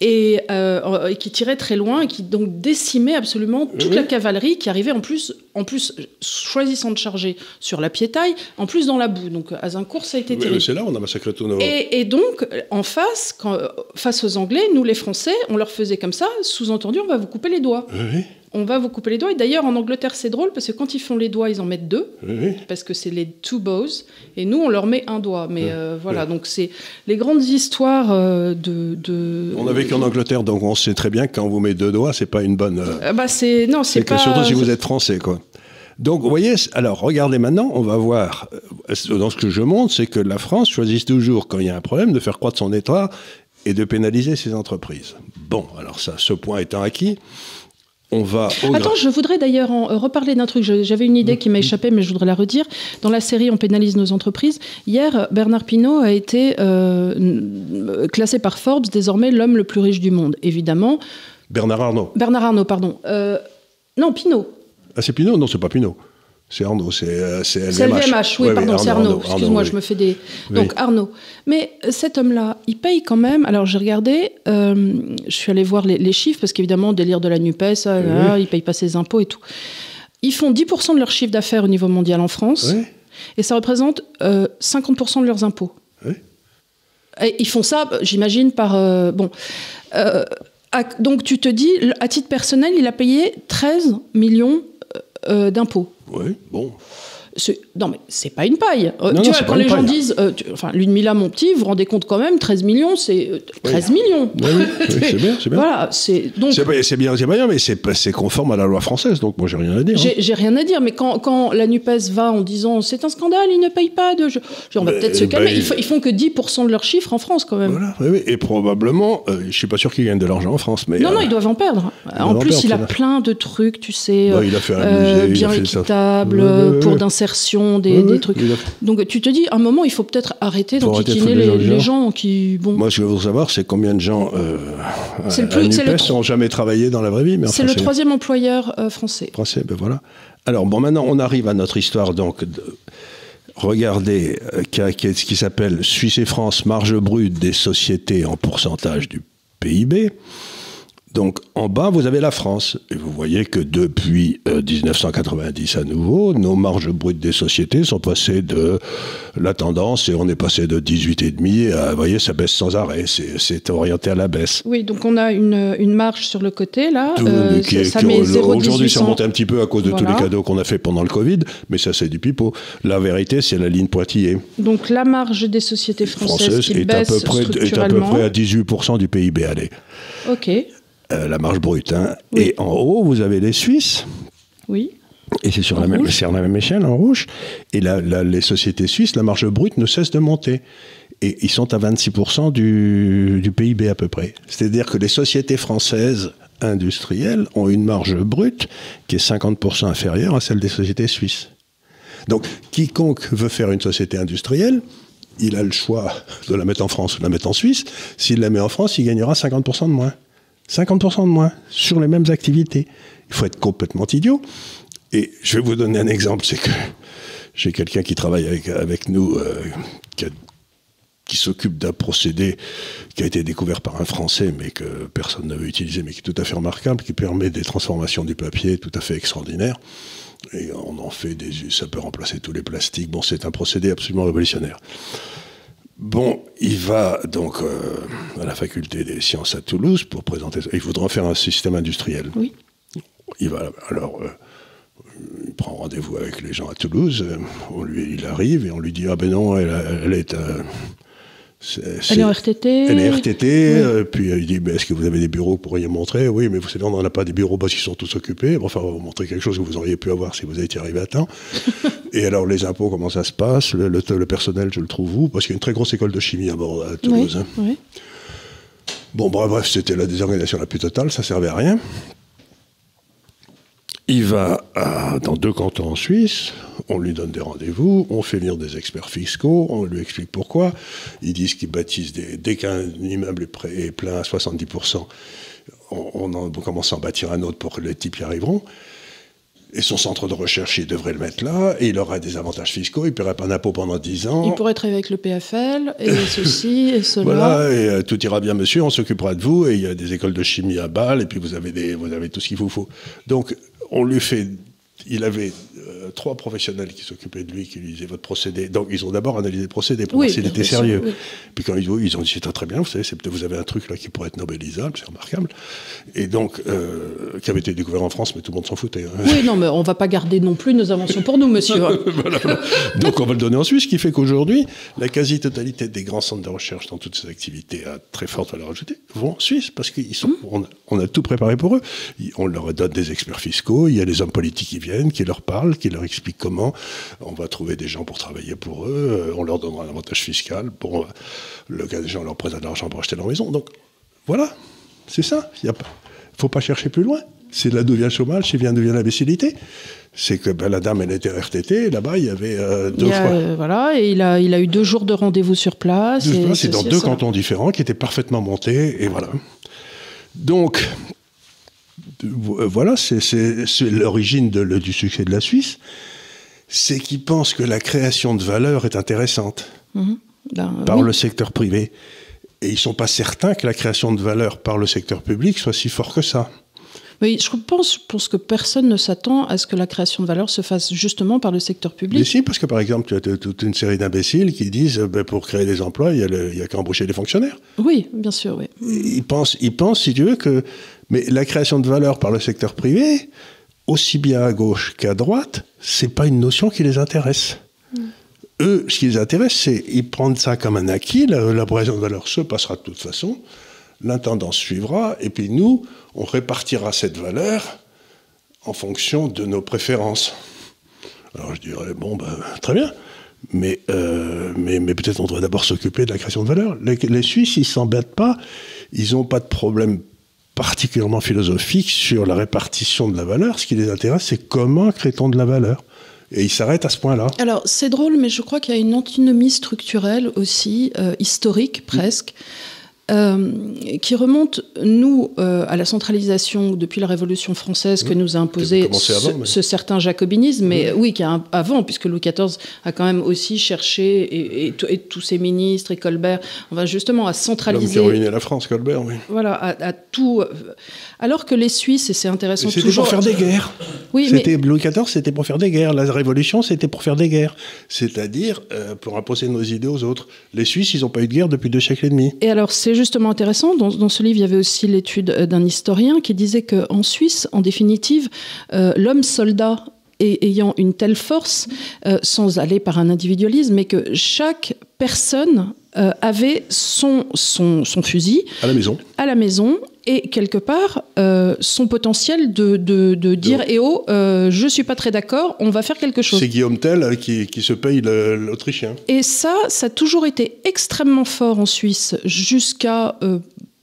Et, euh, et qui tiraient très loin et qui donc décimaient absolument toute Oui. la cavalerie qui arrivait en plus, en plus choisissant de charger sur la piétaille, en plus dans la boue. Donc à Zincourt, ça a été Oui, terrible. c'est là on a massacré tous nos. Et, et donc, en face, quand, face aux Anglais, nous les Français, on leur faisait comme ça, sous-entendu, on va vous couper les doigts. Oui, On va vous couper les doigts. Et d'ailleurs, en Angleterre, c'est drôle parce que quand ils font les doigts, ils en mettent deux, oui, parce que c'est les two bows, et nous, on leur met un doigt. Mais euh, voilà, donc c'est les grandes histoires euh, de. de... On a vécu en Angleterre, donc on sait très bien que quand on vous met deux doigts, c'est pas une bonne. euh, Euh, bah, c'est non, c'est C'est que pas. surtout si vous êtes français, quoi. Donc, vous voyez, alors regardez maintenant, on va voir, euh, dans ce que je montre, c'est que la France choisit toujours, quand il y a un problème, de faire croître son État et de pénaliser ses entreprises. Bon, alors ça, ce point étant acquis, on va au Attends, je voudrais d'ailleurs en euh, reparler d'un truc. J'avais une idée qui m'a échappé, mais je voudrais la redire. Dans la série On pénalise nos entreprises, hier, Bernard Pinault a été euh, classé par Forbes désormais l'homme le plus riche du monde. Évidemment, Bernard Arnault. Bernard Arnault, pardon. Euh, non, Pinault. Ah, c'est Pinot Non, c'est pas Pinot. C'est Arnaud, c'est euh, c'est LVMH. C'est LVMH, oui, Ouais, pardon, c'est Arnaud. Excuse-moi, oui. je me fais des. Oui. Donc Arnaud. Mais euh, cet homme-là, il paye quand même. Alors j'ai regardé, euh, je suis allée voir les, les chiffres parce qu'évidemment, délire de la Nupes, ah, là, là, il paye pas ses impôts et tout. Ils font 10% de leur chiffre d'affaires au niveau mondial en France, et ça représente euh, 50% de leurs impôts. Oui. Et ils font ça, j'imagine, par euh, bon. donc tu te dis, à titre personnel, il a payé 13 millions d'impôts. Oui, bon. Non, mais c'est pas une paille. Euh, Non, tu non, vois, quand les gens paille. disent, euh, tu- enfin, Ludmilla, mon petit, vous vous rendez compte quand même, 13 millions, c'est euh, 13 millions. Oui, c'est bien, c'est bien. Voilà, c'est donc. Bien, c'est bien, mais c'est conforme à la loi française, donc moi j'ai rien à dire. hein. J'ai rien à dire, mais quand, quand la NUPES va en disant c'est un scandale, ils ne payent pas de. Je... on va peut-être se bah, calmer. il- Ils, ils font que 10% de leurs chiffres en France quand même. Voilà. Et probablement, euh, je suis pas sûr qu'ils gagnent de l'argent en France, mais. Non, non, euh, ils doivent en perdre. En plus, il a plein de trucs, tu sais, Bah, euh, il a fait un euh, musée, bien équitable, pour ouais. Des, trucs. Donc tu te dis, à un moment, il faut peut-être arrêter d'enquiquiner les, les gens les dehors. gens qui. Bon, Moi, ce que je veux savoir, c'est combien de gens euh, C'est le à plus- le NUPES tro- n'ont jamais travaillé dans la vraie vie. c'est le troisième employeur euh, français. Français, ben voilà. Alors, bon, maintenant, on arrive à notre histoire, donc, de, regardez, euh, qui est- qui s'appelle Suisse et France, marge brute des sociétés en pourcentage du PIB. Donc en bas, vous avez la France. Et vous voyez que depuis 1990 à nouveau, nos marges brutes des sociétés sont passées de la tendance et on est passé de 18,5 à, vous voyez, ça baisse sans arrêt. C'est orienté à la baisse. Oui, donc on a une, une marge sur le côté là. Euh, Aujourd'hui, ça monte un petit peu à cause de tous les cadeaux qu'on a fait pendant le Covid, mais ça c'est du pipeau. La vérité, c'est la ligne pointillée. Donc la marge des sociétés françaises qui est, à peu près, est à peu près à 18% du PIB. Allez. Ok. Euh, la marge brute. Hein. Et en haut, vous avez les Suisses. Oui. Et c'est sur, la même, la même échelle, en rouge. Et les sociétés suisses, la marge brute ne cesse de monter. Et ils sont à 26% du, du PIB à peu près. C'est-à-dire que les sociétés françaises industrielles ont une marge brute qui est 50% inférieure à celle des sociétés suisses. Donc, quiconque veut faire une société industrielle, il a le choix de la mettre en France ou de la mettre en Suisse. S'il la met en France, il gagnera 50% de moins. 50% de moins sur les mêmes activités. Il faut être complètement idiot. Et je vais vous donner un exemple, c'est que j'ai quelqu'un qui travaille avec, nous, euh, qui, s'occupe d'un procédé qui a été découvert par un Français, mais que personne n'avait utilisé, mais qui est tout à fait remarquable, qui permet des transformations du papier tout à fait extraordinaires. Et on en fait des... Ça peut remplacer tous les plastiques. Bon, c'est un procédé absolument révolutionnaire. Bon, il va donc euh, à la faculté des sciences à Toulouse pour présenter ça. Il voudra faire un système industriel. Oui. Il va alors, euh, il prend rendez-vous avec les gens à Toulouse. On lui, il arrive et on lui dit ah ben non, elle, est euh, elle est en RTT Elle est RTT, euh, puis il dit, est-ce que vous avez des bureaux pour y montrer? Oui, mais vous savez, on n'en a pas des bureaux parce qu'ils sont tous occupés. Enfin, on va vous montrer quelque chose que vous auriez pu avoir si vous étiez arrivé à temps. et alors, les impôts, comment ça se passe? Le, le, personnel, je le trouve où? Parce qu'il y a une très grosse école de chimie à bord à Toulouse. Hein. Bon, bref, c'était la désorganisation la plus totale, ça servait à rien. Il va dans deux cantons en Suisse, on lui donne des rendez-vous, on fait venir des experts fiscaux, on lui explique pourquoi. Ils disent qu'ils bâtissent des. Dès qu'un immeuble est, plein à 70%, on, on, commence à en bâtir un autre pour que les types y arriveront. Et son centre de recherche, il devrait le mettre là, et il aura des avantages fiscaux, il ne paierait pas d'impôt pendant 10 ans. Il pourrait travailler avec le PFL, et ceci, et cela. Voilà, et euh, tout ira bien, monsieur, on s'occupera de vous, et il y a des écoles de chimie à Bâle, et puis vous avez, des, vous avez tout ce qu'il vous faut. Donc, on lui fait il avait euh, trois professionnels qui s'occupaient de lui, qui lui disaient votre procédé. Donc, ils ont d'abord analysé le procédé pour voir s'il était sérieux. Puis quand ils, ils ont dit c'est très bien, vous savez, vous avez un truc là qui pourrait être nobelisable, c'est remarquable. Et donc, euh, qui avait été découvert en France, mais tout le monde s'en foutait. Hein. Oui, non, mais on va pas garder non plus nos inventions pour nous, monsieur. Donc, on va le donner en Suisse, ce qui fait qu'aujourd'hui, la quasi-totalité des grands centres de recherche dans toutes ces activités à très forte valeur ajoutée vont en Suisse, parce qu'on mmh. on, a tout préparé pour eux. On leur donne des experts fiscaux, il y a des hommes politiques qui viennent, qui leur parlent, qui leur expliquent comment on va trouver des gens pour travailler pour eux, euh, on leur donnera un avantage fiscal, pour euh, le cas des gens, on leur prête de l'argent pour acheter leur maison. Donc voilà, c'est ça. Il ne faut pas chercher plus loin. C'est là d'où vient le chômage, c'est là d'où vient l'imbécilité. C'est que ben, la dame, elle était RTT, là-bas, il y avait euh, deux fois. voilà, et il a, il a eu deux jours de rendez-vous sur place. C'est dans deux cantons différents qui étaient parfaitement montés, et voilà. Donc, voilà, c'est l'origine du succès de la Suisse. C'est qu'ils pensent que la création de valeur est intéressante mhm. ben, par le secteur privé. Et ils ne sont pas certains que la création de valeur par le secteur public soit si fort que ça. Oui, je pense, pense que personne ne s'attend à ce que la création de valeur se fasse justement par le secteur public. Mais si, parce que par exemple, tu as toute une série d'imbéciles qui disent ben, pour créer des emplois, il n'y a, a qu'à embaucher des fonctionnaires. Oui, bien sûr, oui. Ils pensent, ils pensent, si tu veux, que mais la création de valeur par le secteur privé, aussi bien à gauche qu'à droite, c'est pas une notion qui les intéresse. Mm. Eux, ce qui les intéresse, c'est ils prennent ça comme un acquis, la, la création de valeur se passera de toute façon, l'intendance suivra, et puis nous, on répartira cette valeur en fonction de nos préférences. Alors je dirais, bon, ben, très bien, mais, euh, mais, mais peut-être on devrait d'abord s'occuper de la création de valeur. Les, les Suisses, ils s'embêtent pas, ils n'ont pas de problème particulièrement philosophique sur la répartition de la valeur. Ce qui les intéresse, c'est comment crée-t-on de la valeur et ils s'arrêtent à ce point-là. Alors, c'est drôle, mais je crois qu'il y a une antinomie structurelle aussi, euh, historique presque. Euh, qui remonte, nous, euh, à la centralisation depuis la Révolution française que nous a imposé ce, avant, ce, certain jacobinisme, mais oui, qui a avant, puisque Louis XIV a quand même aussi cherché, et, et, tous ses ministres, et Colbert, on va justement à centraliser. L'homme qui a ruiné la France, Colbert, oui. Voilà, à, tout. Alors que les Suisses, et c'est intéressant C'était pour faire des guerres. Oui, mais... Louis XIV, c'était pour faire des guerres. La Révolution, c'était pour faire des guerres. C'est-à-dire euh, pour imposer nos idées aux autres. Les Suisses, ils n'ont pas eu de guerre depuis deux siècles et demi. Et alors, c'est justement intéressant. Dans, ce livre, il y avait aussi l'étude euh, d'un historien qui disait qu'en Suisse, en définitive, euh, l'homme soldat ayant une telle force, euh, sans aller par un individualisme, mais que chaque personne avait son, son, son, fusil à la maison, à la maison et quelque part son potentiel de, de, de dire eh oh, je suis pas très d'accord, on va faire quelque chose. C'est Guillaume Tell qui, qui se paye l'Autrichien. Et ça, ça a toujours été extrêmement fort en Suisse jusqu'à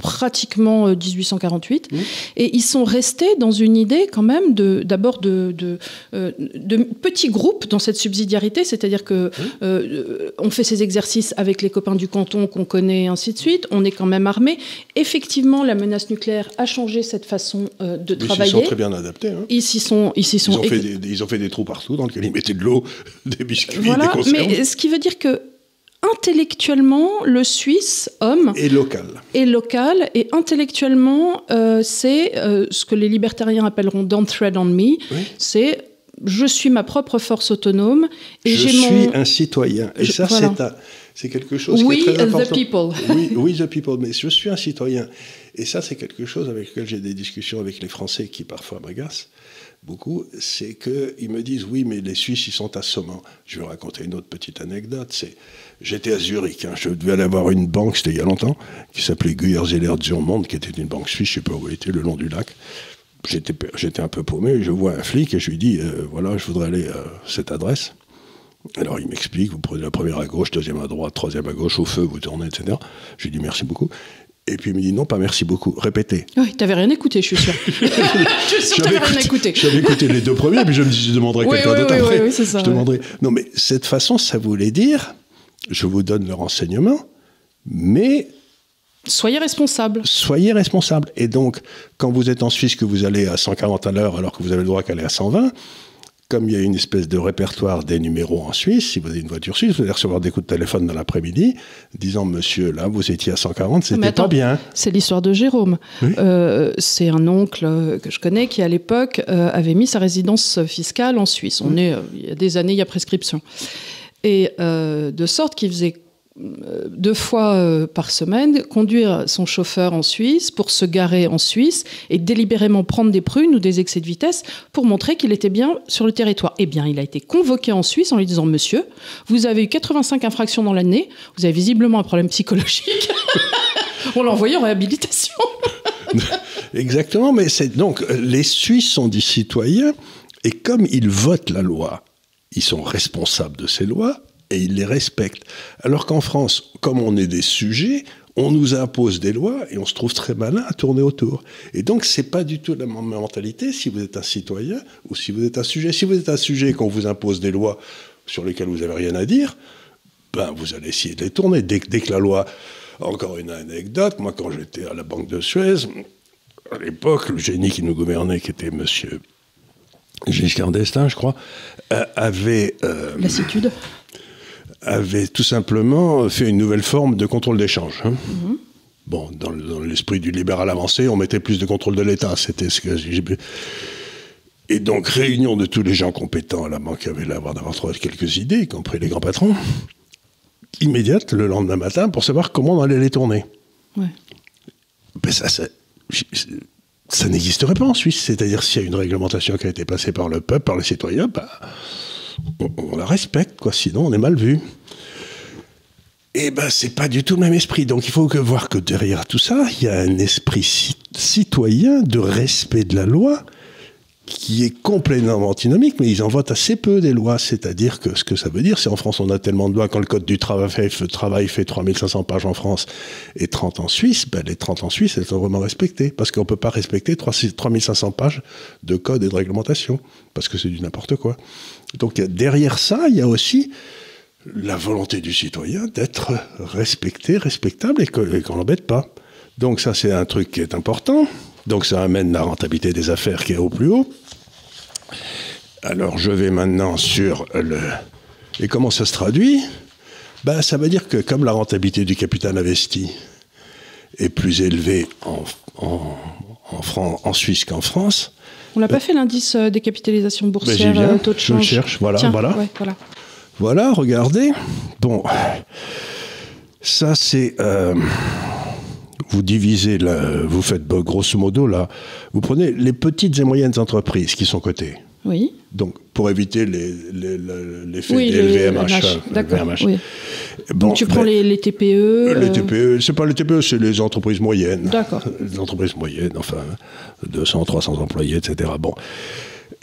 pratiquement 1848. Euh, mmh. Et ils sont restés dans une idée quand même d'abord de, de, euh, de, petits groupes dans cette subsidiarité, c'est-à-dire que mmh. euh, on fait ces exercices avec les copains du canton qu'on connaît, et ainsi de suite. On est quand même armé. Effectivement, la menace nucléaire a changé cette façon de travailler. Ils sont très bien adaptés. Hein. Ils, sont, ils, sont ils, ont fait des, ils ont fait des trous partout dans lesquels ils mettaient de l'eau, des biscuits, voilà, des conserves. Mais ce qui veut dire que intellectuellement, le Suisse homme est local. Est local et intellectuellement, euh, c'est euh, ce que les libertariens appelleront "don't tread on me". C'est je suis ma propre force autonome et je suis un citoyen. Et ça, c'est quelque chose qui est très important. The people. oui, oui, the people. Mais je suis un citoyen. Et ça, c'est quelque chose avec lequel j'ai des discussions avec les Français qui parfois m'agacent beaucoup, c'est qu'ils me disent oui, mais les Suisses, ils sont assommants. Je vais raconter une autre petite anecdote. C'est, j'étais à Zurich, hein. je devais aller avoir une banque, c'était il y a longtemps, qui s'appelait Guyer-Zeller Zurmond, qui était une banque suisse, je ne sais pas où elle était, le long du lac. J'étais, j'étais un peu paumé, je vois un flic et je lui dis euh, voilà, je voudrais aller à cette adresse. Alors il m'explique, vous prenez la première à gauche, deuxième à droite, troisième à gauche, au feu, vous tournez, etc. Je lui dis merci beaucoup. Et puis il me dit non, pas merci beaucoup, répétez. Oui, t'avais rien écouté, je suis sûr. je suis sûr que t'avais rien écouté. J'avais écouté les deux premiers, puis je me dis, je demanderai quelqu'un d'autre après. Oui, ça, je demanderai. Non, mais cette façon, ça voulait dire, je vous donne le renseignement, mais Soyez responsable. Soyez responsable. Et donc, quand vous êtes en Suisse, que vous allez à 140 à l'heure alors que vous avez le droit qu'aller à 120, comme il y a une espèce de répertoire des numéros en Suisse, si vous avez une voiture suisse, vous allez recevoir des coups de téléphone dans l'après-midi disant Monsieur, là, vous étiez à 140, c'était pas bien. C'est l'histoire de Jérôme. Euh, c'est un oncle que je connais qui, à l'époque, euh, avait mis sa résidence fiscale en Suisse. On est, euh, il y a des années, il y a prescription. Et de sorte qu'il faisait euh, deux fois euh, par semaine, conduire son chauffeur en Suisse pour se garer en Suisse et délibérément prendre des prunes ou des excès de vitesse pour montrer qu'il était bien sur le territoire. Eh bien, il a été convoqué en Suisse en lui disant Monsieur, vous avez eu 85 infractions dans l'année, vous avez visiblement un problème psychologique. On l'a envoyé en réhabilitation. Exactement, mais c'est donc les Suisses sont des citoyens et comme ils votent la loi, ils sont responsables de ces lois et ils les respectent. Alors qu'en France, comme on est des sujets, on nous impose des lois et on se trouve très malin à tourner autour. Et donc, c'est pas du tout la même mentalité si vous êtes un citoyen ou si vous êtes un sujet. Si vous êtes un sujet et qu'on vous impose des lois sur lesquelles vous n'avez rien à dire, ben, vous allez essayer de les tourner. Dès, que la loi. Encore une anecdote, moi, quand j'étais à la Banque de Suez, à l'époque, le génie qui nous gouvernait, qui était monsieur Giscard d'Estaing, je crois, euh, avait. Euh, Lassitude avait tout simplement fait une nouvelle forme de contrôle d'échange. Hein. Mhm. Bon, dans, l'esprit du libéral avancé, on mettait plus de contrôle de l'État. C'était ce que j'ai. Et donc, réunion de tous les gens compétents à la banque qui avaient l'avoir d'avoir trouvé quelques idées, y compris les grands patrons, immédiate le lendemain matin pour savoir comment on allait les tourner. Ouais. Ben ça, ça, ça n'existerait pas en Suisse. C'est-à-dire, s'il y a une réglementation qui a été passée par le peuple, par les citoyens, ben, on, la respecte, quoi, sinon on est mal vu. Et eh ben, c'est pas du tout le même esprit. Donc, il faut voir que derrière tout ça, il y a un esprit citoyen de respect de la loi qui est complètement antinomique, mais ils en votent assez peu des lois. C'est-à-dire que ce que ça veut dire, c'est en France, on a tellement de lois, quand le Code du travail fait, travail fait 3500 pages en France et 30 en Suisse, ben, les 30 en Suisse, elles sont vraiment respectées. Parce qu'on ne peut pas respecter 3500 pages de code et de réglementation. Parce que c'est du n'importe quoi. Donc derrière ça, il y a aussi la volonté du citoyen d'être respecté, respectable et qu'on l'embête pas. Donc ça, c'est un truc qui est important. Donc ça amène la rentabilité des affaires qui est au plus haut. Alors je vais maintenant sur le... Et comment ça se traduit? Ben, Ça veut dire que comme la rentabilité du capital investi est plus élevée en, en Suisse qu'en France... On n'a pas fait l'indice euh, des capitalisations boursières, ben, taux de change. Je le cherche, voilà, voilà. voilà. Voilà, regardez. Bon, ça c'est... Euh, vous divisez, vous faites grosso modo là, vous prenez les petites et moyennes entreprises qui sont cotées. Oui. Donc, pour éviter l'effet les, les, LVMH. D'accord. Oui. Donc, tu prends les, TPE. Les euh... TPE, c'est pas les TPE, c'est les entreprises moyennes. D'accord. Les entreprises moyennes, enfin, 200, 300 employés, etc. Bon.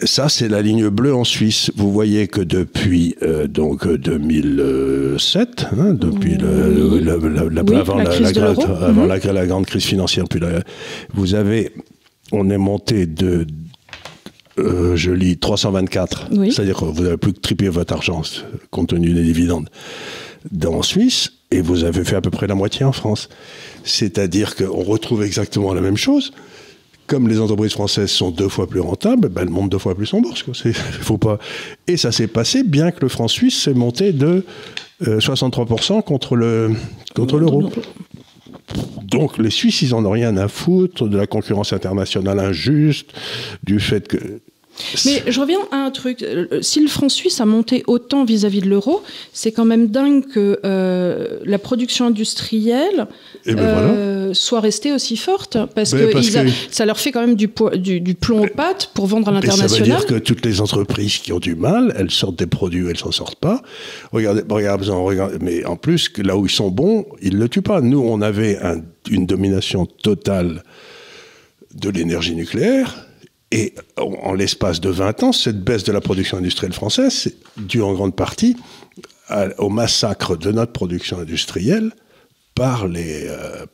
Ça, c'est la ligne bleue en Suisse. Vous voyez que depuis euh, donc 2007, hein, depuis le, avant, la, grande crise financière, puis vous avez, on est monté de, euh, je lis 324, c'est-à-dire que vous avez plus que triplé votre argent compte tenu des dividendes dans Suisse, et vous avez fait à peu près la moitié en France. C'est-à-dire qu'on retrouve exactement la même chose comme les entreprises françaises sont deux fois plus rentables, ben, elles montent deux fois plus en bourse. Faut pas... Et ça s'est passé bien que le franc suisse s'est monté de 63% euh, contre le contre l'euro. Donc les Suisses, ils n'en ont rien à foutre de la concurrence internationale injuste, du fait que mais je reviens à un truc. Euh, si le franc suisse a monté autant vis-à-vis de l'euro, c'est quand même dingue que euh, la production industrielle eh ben euh, soit restée aussi forte. Parce, ben que, ça leur fait quand même du, du, plomb aux pattes pour vendre à l'international. Ça veut dire que toutes les entreprises qui ont du mal, elles sortent des produits, elles s'en sortent pas. Regardez, regardez, mais en plus, là où ils sont bons, ils ne le tuent pas. Nous, on avait une domination totale de l'énergie nucléaire et en, l'espace de 20 ans, cette baisse de la production industrielle française, c'est due en grande partie au massacre de notre production industrielle par les, euh,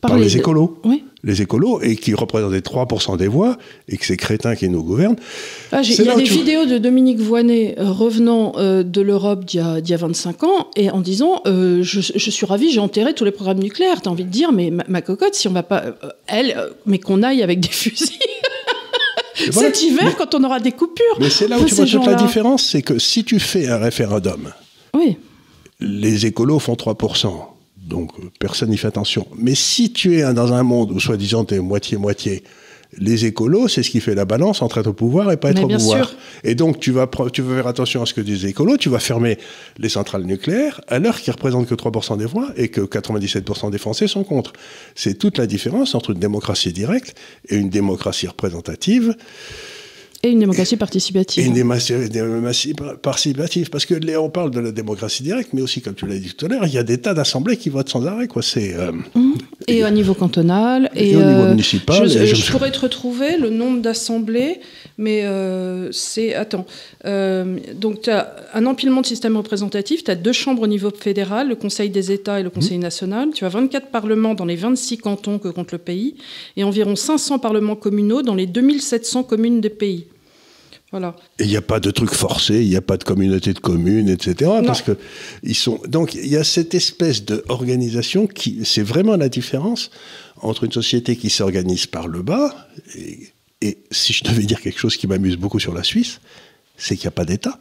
par, les, écolos. Les écolos, et qui représentaient 3% des voix, et que ces crétins qui nous gouvernent. Ah, il y a des vidéos de Dominique Voynet euh, revenant euh, de l'Europe d'il y, y, a 25 ans, et en disant je, je, suis ravi, j'ai enterré tous les programmes nucléaires. T'as envie de dire, mais ma, cocotte, si on va pas. elle, mais qu'on aille avec des fusils. Cet hiver, quand on aura des coupures. Mais c'est là où tu vois toute la différence, c'est que si tu fais un référendum, oui. les écolos font 3%. Donc personne n'y fait attention. Mais si tu es dans un monde où soi-disant tu es moitié-moitié, les écolos, c'est ce qui fait la balance entre être au pouvoir et pas être au pouvoir. Et donc, tu vas, tu vas faire attention à ce que disent les écolos, tu vas fermer les centrales nucléaires, à l'heure qui représentent que 3% des voix et que 97% des Français sont contre. C'est toute la différence entre une démocratie directe et une démocratie représentative. Et une démocratie participative. Et une démocratie participative. Parce que là, on parle de la démocratie directe, mais aussi, comme tu l'as dit tout à l'heure, il y a des tas d'assemblées qui votent sans arrêt. Quoi. C'est, euh, mmh. et, au niveau cantonal. Et, au niveau euh, municipal. Je, pourrais te retrouver le nombre d'assemblées, mais euh, c'est. Attends. donc, tu as un empilement de systèmes représentatifs. Tu as deux chambres au niveau fédéral, le Conseil des États et le Conseil mmh. national. Tu as 24 parlements dans les 26 cantons que compte le pays, et environ 500 parlements communaux dans les 2700 communes des pays. Et il n'y a pas de truc forcé, il n'y a pas de communauté de communes, etc. Parce que ils sont. Donc il y a cette espèce d'organisation qui, c'est vraiment la différence entre une société qui s'organise par le bas et, si je devais dire quelque chose qui m'amuse beaucoup sur la Suisse, c'est qu'il n'y a pas d'État.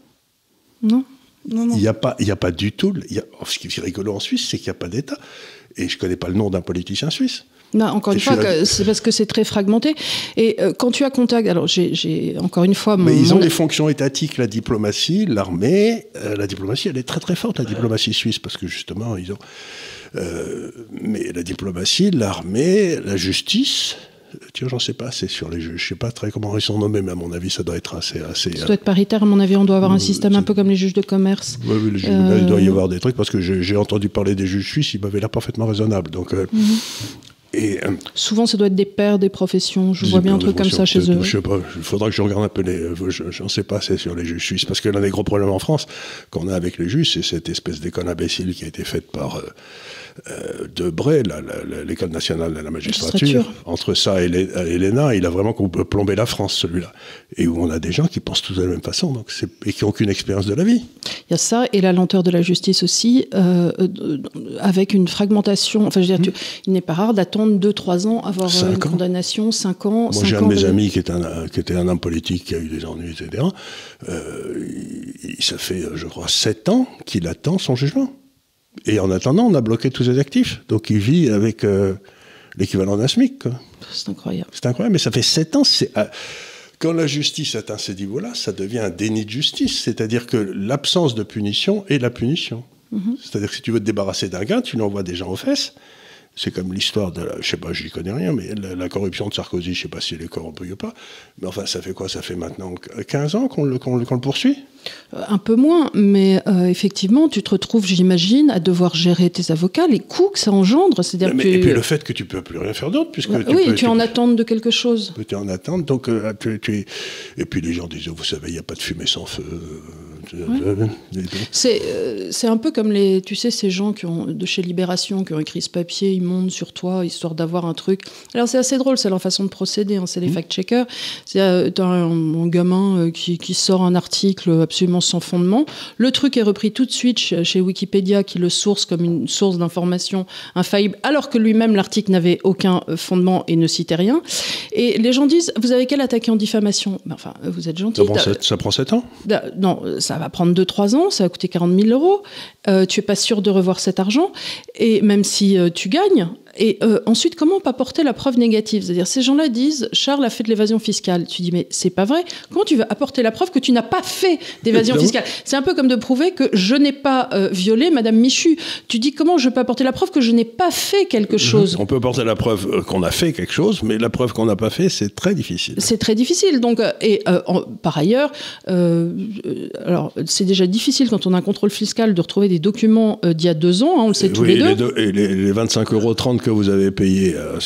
Non. Non, non. Il n'y a, pas, il a pas du tout. Il y a, ce qui est rigolo en Suisse, c'est qu'il n'y a pas d'État. Et je ne connais pas le nom d'un politicien suisse encore une fois, c'est parce que c'est très fragmenté. Et euh, quand tu as contact, alors j'ai encore une fois. Mais ils ont des fonctions étatiques, la diplomatie, l'armée. Euh, la diplomatie, elle est très très forte, la diplomatie suisse, parce que justement, ils ont. Euh, mais la diplomatie, l'armée, la justice. Tiens, j'en sais pas, c'est sur les juges. Je sais pas très comment ils sont nommés, mais à mon avis, ça doit être assez. assez ça doit être paritaire, à mon avis, on doit avoir un système un peu comme les juges de commerce. Oui, oui il doit y avoir des trucs, parce que j'ai entendu parler des juges suisses, ils m'avaient l'air parfaitement raisonnable. Donc. Mhm. Et, euh, Souvent, ça doit être des pères des professions. Je vois bien un truc comme ça chez eux. Je sais pas. Il faudra que je regarde un peu les. Je n'en sais pas assez sur les juges suisses. Parce que l'un des gros problèmes en France qu'on a avec les juges, c'est cette espèce d'école imbécile qui a été faite par. Euh, euh, de Bray, l'école nationale de la magistrature. Entre ça et l'ENA, il a vraiment plombé la France, celui-là. Et où on a des gens qui pensent tous de la même façon donc et qui n'ont aucune expérience de la vie. Il y a ça, et la lenteur de la justice aussi, euh, euh, avec une fragmentation. Enfin, je veux dire, mmh. il n'est pas rare d'attendre 2-3 ans, avoir une condamnation, 5 ans. Moi, j'ai un de mes amis qui, est un, qui était un homme politique qui a eu des ennuis, etc. ça fait, je crois, 7 ans qu'il attend son jugement. Et en attendant, on a bloqué tous ses actifs. Donc il vit avec euh, l'équivalent d'un SMIC. C'est incroyable. C'est incroyable, mais ça fait sept ans. Euh, quand la justice atteint ces niveaux-là, ça devient un déni de justice. C'est-à-dire que l'absence de punition est la punition. Mhm. C'est-à-dire que si tu veux te débarrasser d'un gars, tu lui envoies des gens aux fesses. C'est comme l'histoire de la, je sais pas, j'y connais rien, mais la, corruption de Sarkozy, je sais pas si elle est corrompue ou pas. Mais enfin, ça fait quoi? Ça fait maintenant 15 ans qu'on le, le, poursuit? Euh, Un peu moins, mais euh, effectivement, tu te retrouves, j'imagine, à devoir gérer tes avocats, les coûts que ça engendre. C'est-à-dire Et puis le fait que tu peux plus rien faire d'autre, puisque oui, tu es en attente de quelque chose. Tu es en attente, donc euh, tu, et puis les gens disent, vous savez, il n'y a pas de fumée sans feu. C'est un peu comme les, tu sais, ces gens qui ont, de chez Libération qui ont écrit ce papier immonde sur toi, histoire d'avoir un truc. Alors c'est assez drôle, c'est leur façon de procéder, hein, c'est les mmh. fact-checkers. C'est un, un, gamin qui, qui, sort un article absolument sans fondement. Le truc est repris tout de suite chez Wikipédia, qui le source comme une source d'information infaillible, alors que lui-même, l'article n'avait aucun fondement et ne citait rien. Et les gens disent, vous avez quel attaqué en diffamation? Ben, Enfin, vous êtes gentil. Ça prend, 7, ans? Non, ça va prendre 2-3 ans, ça va coûter 40 000 euros. Euh, tu es pas sûr de revoir cet argent. Et même si euh, tu gagnes, et euh, ensuite, comment pas porter la preuve négative? C'est-à-dire, ces gens-là disent Charles a fait de l'évasion fiscale. Tu dis, mais c'est pas vrai. Comment tu veux apporter la preuve que tu n'as pas fait d'évasion fiscale? C'est un peu comme de prouver que je n'ai pas euh, violé Madame Michu. Tu dis, comment je peux apporter la preuve que je n'ai pas fait quelque chose? On peut apporter la preuve euh, qu'on a fait quelque chose, mais la preuve qu'on n'a pas fait, c'est très difficile. C'est très difficile. Donc, et par ailleurs, alors c'est déjà difficile quand on a un contrôle fiscal de retrouver des documents d'il y a deux ans. Hein, on le sait tous les deux. et les, les 25 euros 30 que vous avez payé. Euh,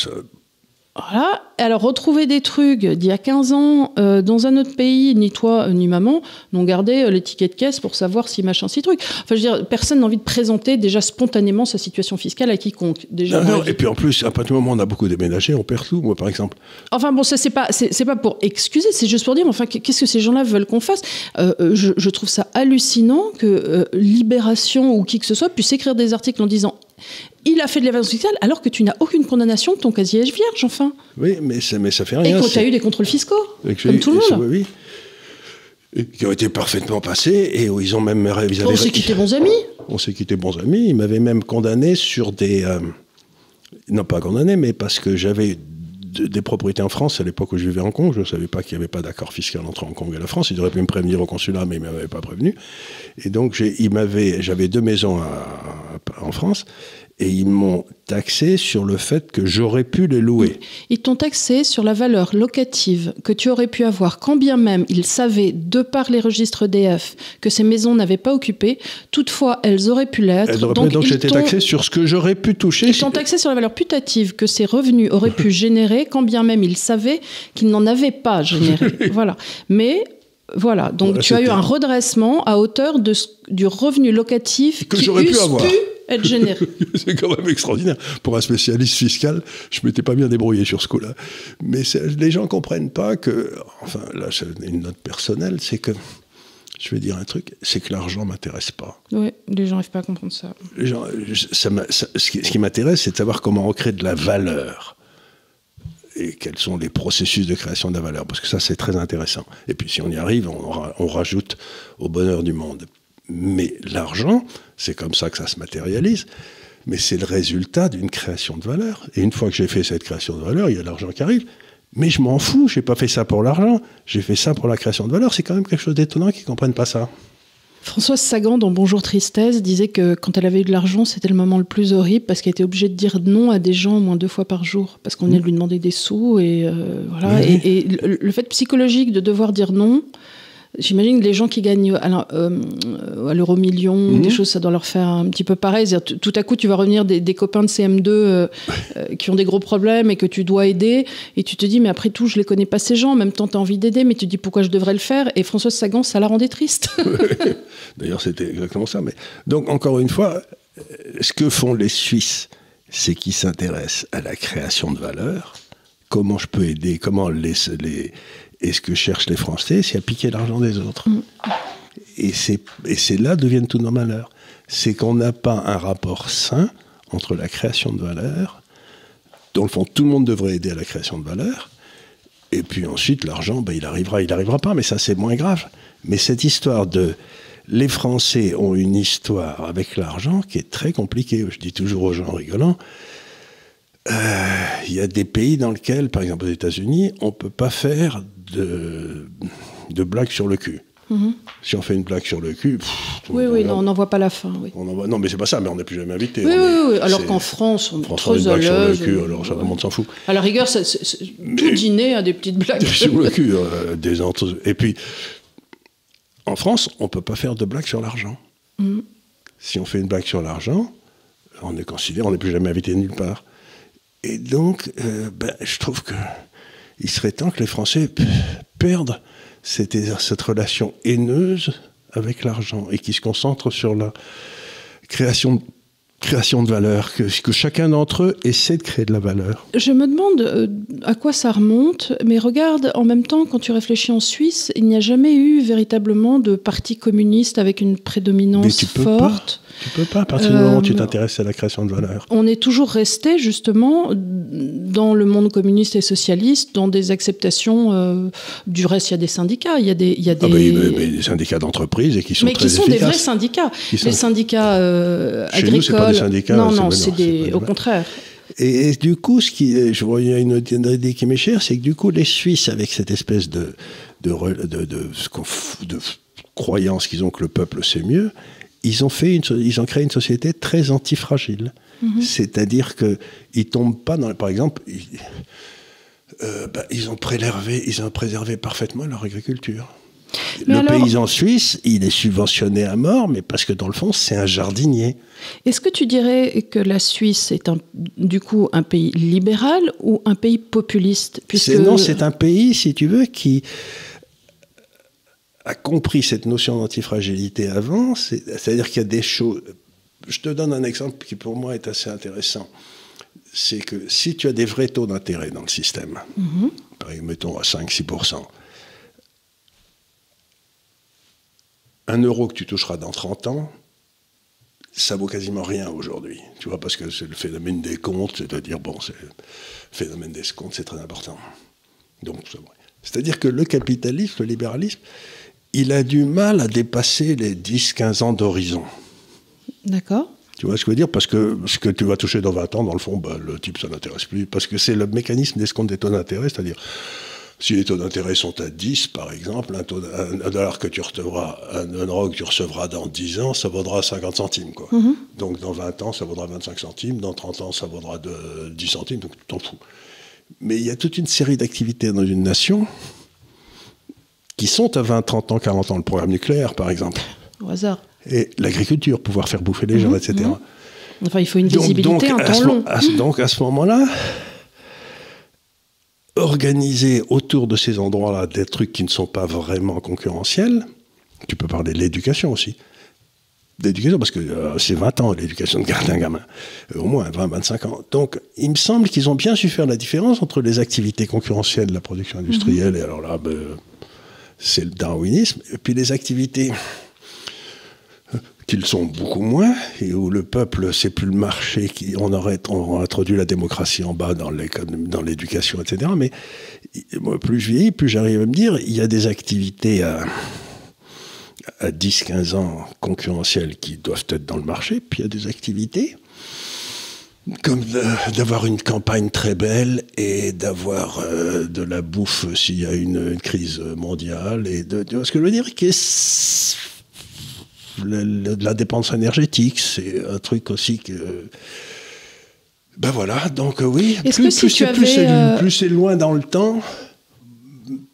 voilà. Alors, retrouver des trucs d'il y a 15 ans euh, dans un autre pays, ni toi ni maman n'ont gardé euh, l'étiquette caisse pour savoir si machin, si truc. Enfin, je veux dire, personne n'a envie de présenter déjà spontanément sa situation fiscale à quiconque. Déjà, et puis en plus, à partir du moment où on a beaucoup déménagé, on perd tout, moi par exemple. Enfin bon, ça c'est pas, c'est, pas pour excuser, c'est juste pour dire, enfin, qu'est-ce que ces gens-là veulent qu'on fasse? Je, je, trouve ça hallucinant que Libération ou qui que ce soit puisse écrire des articles en disant il a fait de l'évasion fiscale alors que tu n'as aucune condamnation, ton casier vierge, enfin. Oui, mais ça, mais ça fait rien. Et que tu as eu des contrôles fiscaux, comme tout le monde. Oui, oui. qui ont été parfaitement passés et où ils ont même révisé. On s'est quitté bons amis. On s'est quitté bons amis. Ils m'avaient même condamné sur des. Euh, non pas condamné, mais parce que j'avais des propriétés en France à l'époque où je vivais en Hong Kong. Je ne savais pas qu'il n'y avait pas d'accord fiscal entre Hong Kong et la France. Ils auraient pu me prévenir au consulat, mais ils ne m'avaient pas prévenu. Et donc, j'avais deux maisons en France et ils m'ont taxé sur le fait que j'aurais pu les louer. Ils t'ont taxé sur la valeur locative que tu aurais pu avoir, quand bien même ils savaient, de par les registres DF, que ces maisons n'avaient pas occupé. Toutefois, elles auraient pu l'être. Donc, donc j'étais taxé sur ce que j'aurais pu toucher. Ils t'ont taxé sur la valeur putative que ces revenus auraient pu générer, quand bien même ils savaient qu'ils n'en avaient pas généré. voilà. Mais voilà, donc tu as eu un redressement à hauteur de, du revenu locatif que j'aurais pu avoir être c'est quand même extraordinaire. Pour un spécialiste fiscal, je m'étais pas bien débrouillé sur ce coup-là. Mais les gens comprennent pas que, enfin, là, c'est une note personnelle, c'est que, je vais dire un truc, c'est que l'argent m'intéresse pas. Oui, les gens n'arrivent pas à comprendre ça. Les gens, ça, ce qui, m'intéresse, c'est de savoir comment on crée de la valeur et quels sont les processus de création de la valeur, parce que ça, c'est très intéressant. Et puis, si on y arrive, on, on rajoute au bonheur du monde. Mais l'argent, c'est comme ça que ça se matérialise, mais c'est le résultat d'une création de valeur. Et une fois que j'ai fait cette création de valeur, il y a l'argent qui arrive. Mais je m'en fous, je n'ai pas fait ça pour l'argent, j'ai fait ça pour la création de valeur. C'est quand même quelque chose d'étonnant qu'ils ne comprennent pas ça. Françoise Sagan, dans Bonjour Tristesse, disait que quand elle avait eu de l'argent, c'était le moment le plus horrible parce qu'elle était obligée de dire non à des gens au moins deux fois par jour parce qu'on mmh. allait lui demander des sous et euh, voilà. Et, le, fait psychologique de devoir dire non, J'imagine que les gens qui gagnent à euh, l'euro million, mhm. des choses, ça doit leur faire un petit peu pareil. Tout à coup, tu vas revenir des, copains de CM2 euh, euh, qui ont des gros problèmes et que tu dois aider. Et tu te dis, mais après tout, je les connais pas ces gens. En même temps, tu as envie d'aider, mais tu te dis pourquoi je devrais le faire? Et Françoise Sagan, ça la rendait triste. D'ailleurs, c'était exactement ça. Mais... Donc, encore une fois, ce que font les Suisses, c'est qu'ils s'intéressent à la création de valeur. Comment je peux aider? Comment les, les et ce que cherchent les Français, c'est à piquer l'argent des autres. Mm. Et c'est là deviennent tous nos malheurs. C'est qu'on n'a pas un rapport sain entre la création de valeur, dans le fond, tout le monde devrait aider à la création de valeur, et puis ensuite, l'argent, ben, il arrivera, il n'arrivera pas, mais ça, c'est moins grave. Mais cette histoire de. Les Français ont une histoire avec l'argent qui est très compliquée. Je dis toujours aux gens rigolants euh, il y a des pays dans lesquels, par exemple aux États-Unis, on ne peut pas faire de, de blagues sur le cul. Mhm. Si on fait une blague sur le cul. oui, oui, non, on n'en voit pas la fin. Oui. On non, mais c'est pas ça, mais on n'est plus jamais invité. Oui, oui, oui, alors qu'en France, on est trop à l'aise. Alors ça, le monde s'en fout. À la rigueur, ça, tout dîner a des petites blagues. Sur le cul, euh, des Et puis, en France, on ne peut pas faire de blagues sur l'argent. Mhm. Si on fait une blague sur l'argent, on est considéré, on n'est plus jamais invité nulle part. Et donc, euh, ben, je trouve que il serait temps que les Français perdent cette, cette relation haineuse avec l'argent et qu'ils se concentrent sur la création création de valeur, que, que chacun d'entre eux essaie de créer de la valeur. Je me demande euh, à quoi ça remonte, mais regarde, en même temps, quand tu réfléchis en Suisse, il n'y a jamais eu véritablement de parti communiste avec une prédominance forte. Tu peux pas, à partir du moment où tu euh, t'intéresses à la création de valeur. On est toujours resté justement dans le monde communiste et socialiste, dans des acceptations. Euh, du reste, il y a des syndicats, il y a des, il y a ah des... Ah des syndicats d'entreprise et qui sont mais qui sont des vrais syndicats. les syndicats euh, agricoles. syndicats, non, non, c'est des, au contraire. Et, du coup, ce qui, je vois, il y a une, idée qui m'est chère, c'est que du coup, les Suisses, avec cette espèce de, de, de, de, de croyance qu'ils ont que le peuple sait mieux, ils ont, fait une, ils ont créé une société très antifragile. Mhm. C'est-à-dire qu'ils ne tombent pas dans. Par exemple, ils, euh, bah, ils, ont préservé, ils ont préservé parfaitement leur agriculture. le paysan suisse, il est subventionné à mort, mais parce que dans le fond, c'est un jardinier. Est-ce que tu dirais que la Suisse est un, du coup un pays libéral ou un pays populiste? Puisque... Non, c'est un pays, si tu veux, qui a compris cette notion d'antifragilité avant, c'est-à-dire qu'il y a des choses. Je te donne un exemple qui pour moi est assez intéressant. C'est que si tu as des vrais taux d'intérêt dans le système, mm mettons à 5-6%, un euro que tu toucheras dans 30 ans, ça vaut quasiment rien aujourd'hui. Tu vois, parce que c'est le phénomène des comptes, c'est-à-dire, bon, le phénomène des comptes, c'est très important. Donc, c'est-à-dire que le capitalisme, le libéralisme, il a du mal à dépasser les 10-15 ans d'horizon. D'accord. Tu vois ce que je veux dire? Parce que ce que tu vas toucher dans 20 ans, dans le fond, bah, le type, ça n'intéresse plus. Parce que c'est le mécanisme d'escompte des taux d'intérêt, c'est-à-dire, si les taux d'intérêt sont à 10, par exemple, un, taux, dollar que tu recevras, un, euro que tu recevras dans 10 ans, ça vaudra 50 centimes. Quoi. Mhm. Donc dans 20 ans, ça vaudra 25 centimes, dans 30 ans, ça vaudra de 10 centimes, donc tu t'en fous. Mais il y a toute une série d'activités dans une nation qui sont à 20, 30 ans, 40 ans. Le programme nucléaire, par exemple. Au hasard. Et l'agriculture, pouvoir faire bouffer les gens, mhm, etc. Mhm. Enfin, il faut une visibilité, donc, un temps long. donc, à ce moment-là, organiser autour de ces endroits-là des trucs qui ne sont pas vraiment concurrentiels, tu peux parler de l'éducation aussi. D'éducation, parce que euh, c'est 20 ans l'éducation de garder un gamin, euh, au moins 20, 25 ans. Donc, il me semble qu'ils ont bien su faire la différence entre les activités concurrentielles de la production industrielle, mhm. et alors là, ben, c'est le darwinisme. Et puis les activités qu'ils sont beaucoup moins, et où le peuple, c'est plus le marché, qui, on, aurait, introduit la démocratie en bas dans l'éducation, etc. Mais plus je vieillis, plus j'arrive à me dire, il y a des activités à, à 10-15 ans concurrentielles qui doivent être dans le marché, puis il y a des activités comme d'avoir une campagne très belle et d'avoir euh, de la bouffe s'il y a une, crise mondiale et de, vois ce que je veux dire de la dépense énergétique c'est un truc aussi que ben voilà donc euh, oui plus, plus, plus c'est loin dans le temps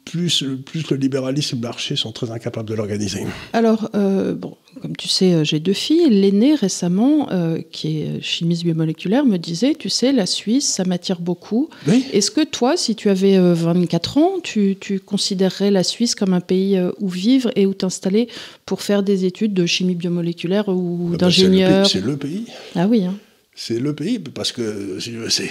plus, plus le libéralisme et le marché sont très incapables de l'organiser. Alors, euh, bon, comme tu sais, euh, j'ai deux filles. L'aînée récemment, euh, qui est chimiste biomoléculaire, me disait, tu sais, la Suisse, ça m'attire beaucoup. Oui. Est-ce que toi, si tu avais 24 ans, tu, tu, considérerais la Suisse comme un pays où vivre et où t'installer pour faire des études de chimie biomoléculaire ou Ah bah, d'ingénieur C'est le, pays. Ah oui. Hein. C'est le pays, parce que c'est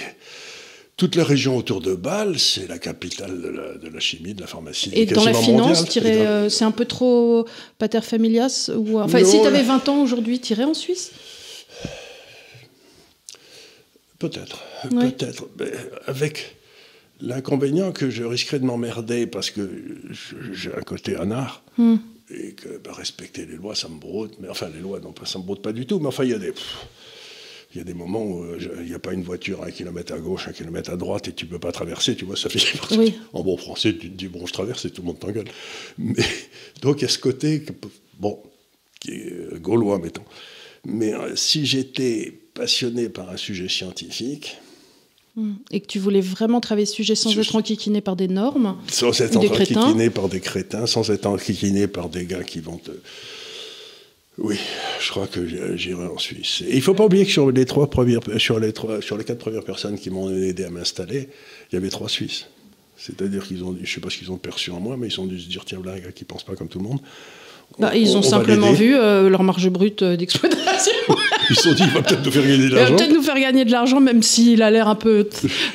toute la région autour de Bâle, c'est la capitale de la, de la, chimie, de la pharmacie. Et dans la finance, euh, c'est un peu trop pater familias ou... Enfin, non, si tu avais 20 ans aujourd'hui, tu irais en Suisse? Peut-être, ouais. peut-être. Avec l'inconvénient que je risquerais de m'emmerder parce que j'ai un côté anard. Hmm. Et que bah, respecter les lois, ça me brode. Mais enfin, les lois, non, ça me brode pas du tout. Mais enfin, il y a des. Pff, il y a des moments où il n'y a pas une voiture à un kilomètre à gauche, un kilomètre à droite, et tu ne peux pas traverser, tu vois, ça fait oui. En bon français, tu te dis, bon, je traverse et tout le monde t'engueule. Mais, donc, il y a ce côté, bon, qui est gaulois, mettons. Mais euh, si j'étais passionné par un sujet scientifique, et que tu voulais vraiment travailler ce sujet sans je... être enquiquiné par des normes Sans être enquiquiné par des crétins, sans être enquiquiné par des gars qui vont te... Oui, je crois que j'irai en Suisse. Et il ne faut pas oublier que sur les, trois premières, sur, les trois, sur les quatre premières personnes qui m'ont aidé à m'installer, il y avait trois Suisses. C'est-à-dire qu'ils ont, je ne sais pas ce qu'ils ont perçu en moi, mais ils ont dû se dire tiens, là, un gars qui ne pense pas comme tout le monde. Bah, on, ils ont simplement vu euh, leur marge brute d'exploitation. Ils se sont dit, il va peut-être nous faire gagner de Il va l'argent. peut-être nous faire gagner de l'argent, même s'il a l'air un peu.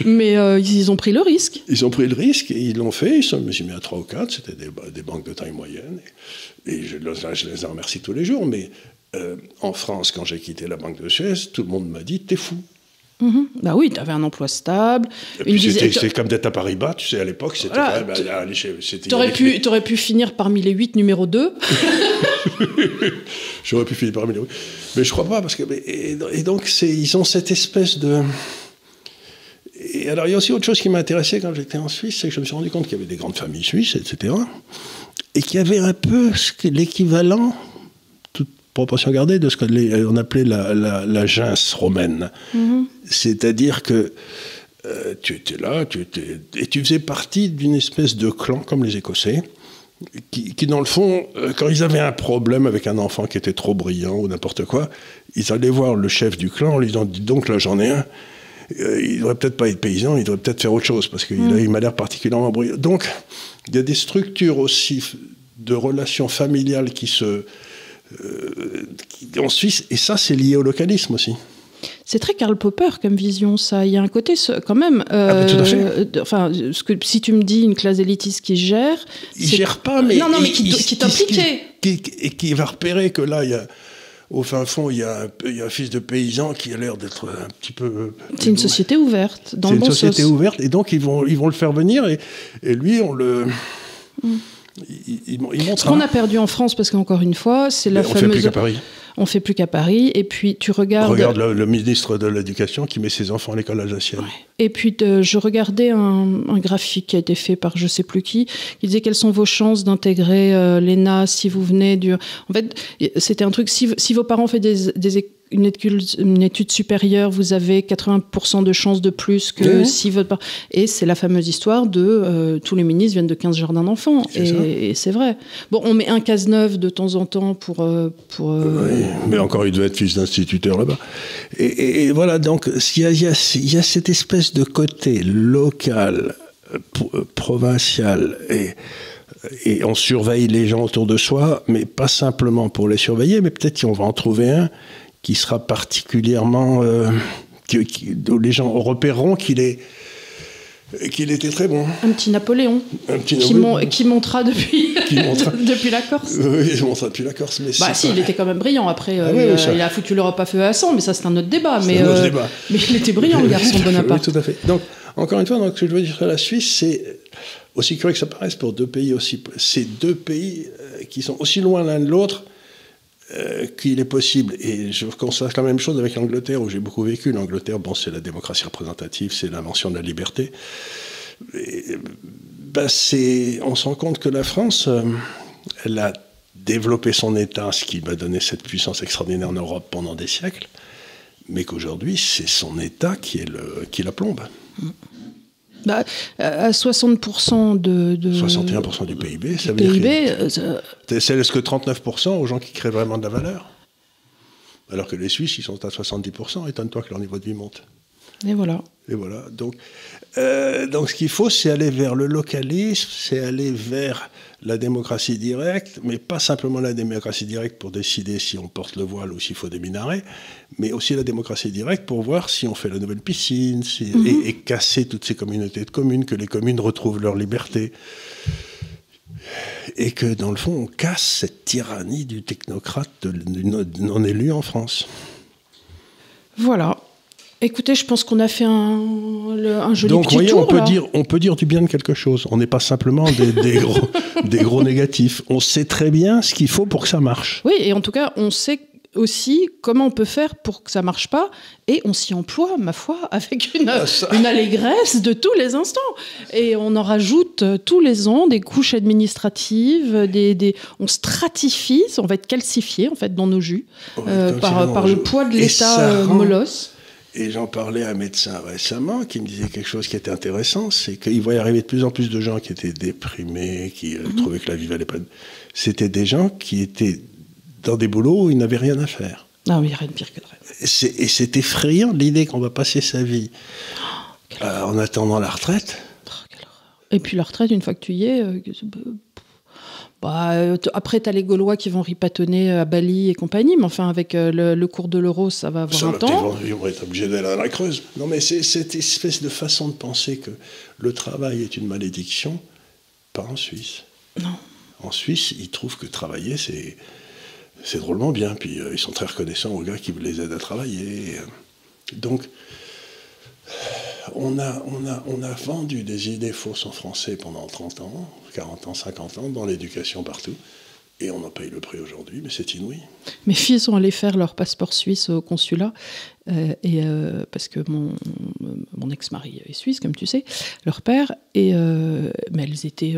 Mais euh, ils ont pris le risque. Ils ont pris le risque et ils l'ont fait. Ils sont, je mis à 3 ou 4, c'était des, des, banques de taille moyenne. Et, et je, je, les en remercie tous les jours. Mais euh, en France, quand j'ai quitté la Banque de Suez, tout le monde m'a dit, t'es fou. Mmh. Bah oui, tu avais un emploi stable. C'était comme d'être à Paris-Bas, tu sais, à l'époque, c'était voilà, quand même. Tu aurais, pu, aurais pu finir parmi les 8 numéro 2. J'aurais pu finir parmi les 8. Mais je crois pas, parce que. Et, et donc, ils ont cette espèce de. Et alors, il y a aussi autre chose qui m'a intéressé quand j'étais en Suisse, c'est que je me suis rendu compte qu'il y avait des grandes familles suisses, etc. Et qu'il y avait un peu l'équivalent proportion gardée de ce qu'on appelait la, la, la gens romaine. Mm -hmm. C'est-à-dire que euh, tu étais là, tu étais, et tu faisais partie d'une espèce de clan comme les Écossais, qui, qui dans le fond, euh, quand ils avaient un problème avec un enfant qui était trop brillant ou n'importe quoi, ils allaient voir le chef du clan en lui disant Dis donc, là j'en ai un. Euh, il devrait peut-être pas être paysan, il devrait peut-être faire autre chose parce qu'il mm. il m'a l'air particulièrement brillant. Donc, il y a des structures aussi de relations familiales qui se, euh, en Suisse, et ça, c'est lié au localisme aussi. C'est très Karl Popper comme vision, ça. Il y a un côté, quand même. Euh, ah, tout à fait. Enfin, ce que, si tu me dis une classe élitiste qui gère. Il gère pas, mais. Non, non, mais qui, t'impliquait. Qui, et qui va repérer que là, il y a. Au fin fond, il y, a un, il y a un fils de paysan qui a l'air d'être un petit peu. C'est une société ouverte, dans le bon C'est une société sens. ouverte, et donc ils vont, ils vont le faire venir, et, et lui, on le. Mm. Il, il, il Ce qu'on a perdu en France, parce qu'encore une fois, c'est la on fameuse. fait plus qu'à Paris. On fait plus qu'à Paris. Et puis tu regardes. Regarde le, le ministre de l'Éducation qui met ses enfants à l'école alsacienne. Ouais. Et puis de, je regardais un, un, graphique qui a été fait par je sais plus qui, qui disait quelles sont vos chances d'intégrer euh, l'ENA si vous venez du. En fait, c'était un truc. Si, si vos parents font des, des une étude, une étude, supérieure, vous avez 80% de chances de plus que si votre Et c'est la fameuse histoire de euh, tous les ministres viennent de 15 jardins d'enfants. Et, et c'est vrai. Bon, on met un case-neuf de temps en temps pour. Euh, pour euh... oui, mais encore, il devait être fils d'instituteur là-bas. Et, et, et, voilà, donc, il y, a, y a, y a cette espèce de côté local, provincial et et on surveille les gens autour de soi, mais pas simplement pour les surveiller, mais peut-être qu'on va en trouver un qui sera particulièrement. Euh, qui, qui, où les gens repéreront qu'il est. Qu'il était très bon. Un petit Napoléon. Un petit qui, mon, qui montera depuis, qui montra... depuis la Corse. Oui, il montra depuis la Corse. Mais bah, si, il était quand même brillant. Après, ah, euh, oui, il, a foutu l'Europe à feu à sang, mais ça, c'est un autre débat. Mais, un autre euh, débat. mais il était brillant, le garçon Bonaparte. Oui, tout à fait. Donc, encore une fois, donc, ce que je veux dire sur la Suisse, c'est aussi curieux que ça paraisse pour deux pays aussi. C'est deux pays euh, qui sont aussi loin l'un de l'autre euh, qu'il est possible. Et je constate la même chose avec l'Angleterre, où j'ai beaucoup vécu. L'Angleterre, bon, c'est la démocratie représentative, c'est l'invention de la liberté. Et, ben, on se rend compte que la France, euh, elle a développé son État, ce qui m'a donné cette puissance extraordinaire en Europe pendant des siècles, mais qu'aujourd'hui, c'est son État qui, est le, qui la plombe. Bah, à 60% de, de 61% du PIB, ça veut PIB, dire euh, ça- que c'est est-ce que 39% aux gens qui créent vraiment de la valeur? Alors que les Suisses, ils sont à 70%, étonne-toi que leur niveau de vie monte. et voilà. Et voilà. Donc, euh, donc ce qu'il faut, c'est aller vers le localisme, c'est aller vers la démocratie directe, mais pas simplement la démocratie directe pour décider si on porte le voile ou s'il faut des minarets, mais aussi la démocratie directe pour voir si on fait la nouvelle piscine, si- et, et casser toutes ces communautés de communes, que les communes retrouvent leur liberté. Et que dans le fond, on casse cette tyrannie du technocrate, du non- non-élu en France. Voilà. Écoutez, je pense qu'on a fait un, le- un joli Donc, petit voyez, tour. on peut, là. dire, on peut dire du bien de quelque chose. On n'est pas simplement des, des gros, des gros négatifs. On sait très bien ce qu'il faut pour que ça marche. Oui, et en tout cas, on sait aussi comment on peut faire pour que ça marche pas, et on s'y emploie, ma foi, avec une, Ah, une allégresse de tous les instants. Et on en rajoute euh, tous les ans des couches administratives, des, des- on stratifie, on va être calcifié en fait dans nos jus Ouais, euh, par, par le poids de l'État euh, molosse. Et j'en parlais à un médecin récemment qui me disait quelque chose qui était intéressant, c'est qu'il voyait arriver de plus en plus de gens qui étaient déprimés, qui euh, trouvaient que la vie valait pas. C'était des gens qui étaient dans des boulots où ils n'avaient rien à faire. Ah oui, il n'y a rien de pire que de rêve. Et c'est- effrayant l'idée qu'on va passer sa vie euh, en attendant la retraite. Oh, quelle horreur. Et puis la retraite, une fois que tu y es, euh, bah, euh, après, tu as les Gaulois qui vont ripatonner à Bali et compagnie, mais enfin, avec euh, le, le cours de l'euro, ça va avoir Ça un temps. Ils vont être obligés d'aller dans la Creuse. Non, mais c'est cette espèce de façon de penser que le travail est une malédiction, pas en Suisse. Non. En Suisse, ils trouvent que travailler, c'est c'est drôlement bien. Puis euh, ils sont très reconnaissants aux gars qui les aident à travailler. Donc, on a, on, a, on a vendu des idées fausses en français pendant 30 ans, 40 ans, 50 ans, dans l'éducation partout. Et on en paye le prix aujourd'hui, mais c'est inouï. Mes filles sont allées faire leur passeport suisse au consulat, euh, et, euh, parce que mon, mon ex-mari est suisse, comme tu sais, leur père, et, euh, mais elles étaient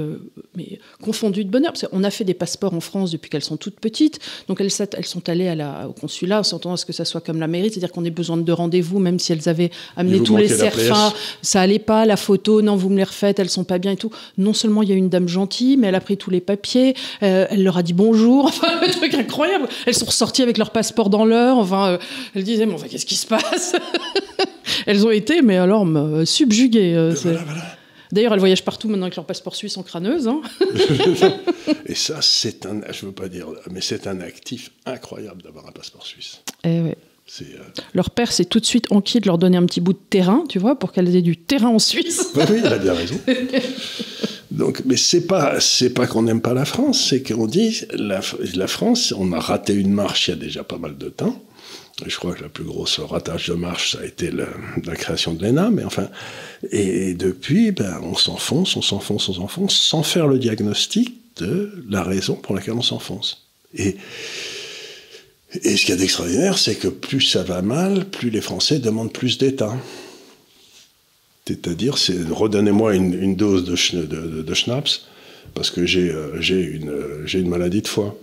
mais, confondues de bonheur. Parce qu'on a fait des passeports en France depuis qu'elles sont toutes petites, donc elles, elles sont allées à la, au consulat en s'attendant à ce que ça soit comme la mairie, c'est-à-dire qu'on ait besoin de rendez-vous, même si elles avaient amené tous les serfins, ça allait pas, la photo, non, vous me les refaites, elles sont pas bien et tout. Non seulement il y a une dame gentille, mais elle a pris tous les papiers, elle leur a dit bonjour, enfin, le truc incroyable. Elles sont ressorties avec leur passeport dans l'heure, enfin, euh, elles disaient, mais enfin, qu'est-ce qui se passe Elles ont été, mais alors, me- subjuguées. euh, c'est- Voilà, voilà. D'ailleurs, elles voyagent partout maintenant avec leur passeport suisse en crâneuse. hein. Et ça, c'est un, je veux pas dire, mais c'est un actif incroyable d'avoir un passeport suisse. Eh ouais. Euh, Leur père s'est tout de suite enquis de leur donner un petit bout de terrain, tu vois, pour qu'elles aient du terrain en Suisse. oui, oui, il a bien raison. Donc, mais c'est pas, c'est pas qu'on n'aime pas la France, c'est qu'on dit la, la France, on a raté une marche il y a déjà pas mal de temps. Je crois que la plus grosse ratage de marche, ça a été la création de l'ENA, mais enfin, et, depuis, ben, on s'enfonce, on s'enfonce, on s'enfonce, sans faire le diagnostic de la raison pour laquelle on s'enfonce. Et, et ce qu'il y a d'extraordinaire, c'est que plus ça va mal, plus les Français demandent plus d'État. C'est-à-dire, c'est redonnez-moi une, une dose de, schn- de, de- de schnapps parce que j'ai euh, une, euh, j'ai une maladie de foie.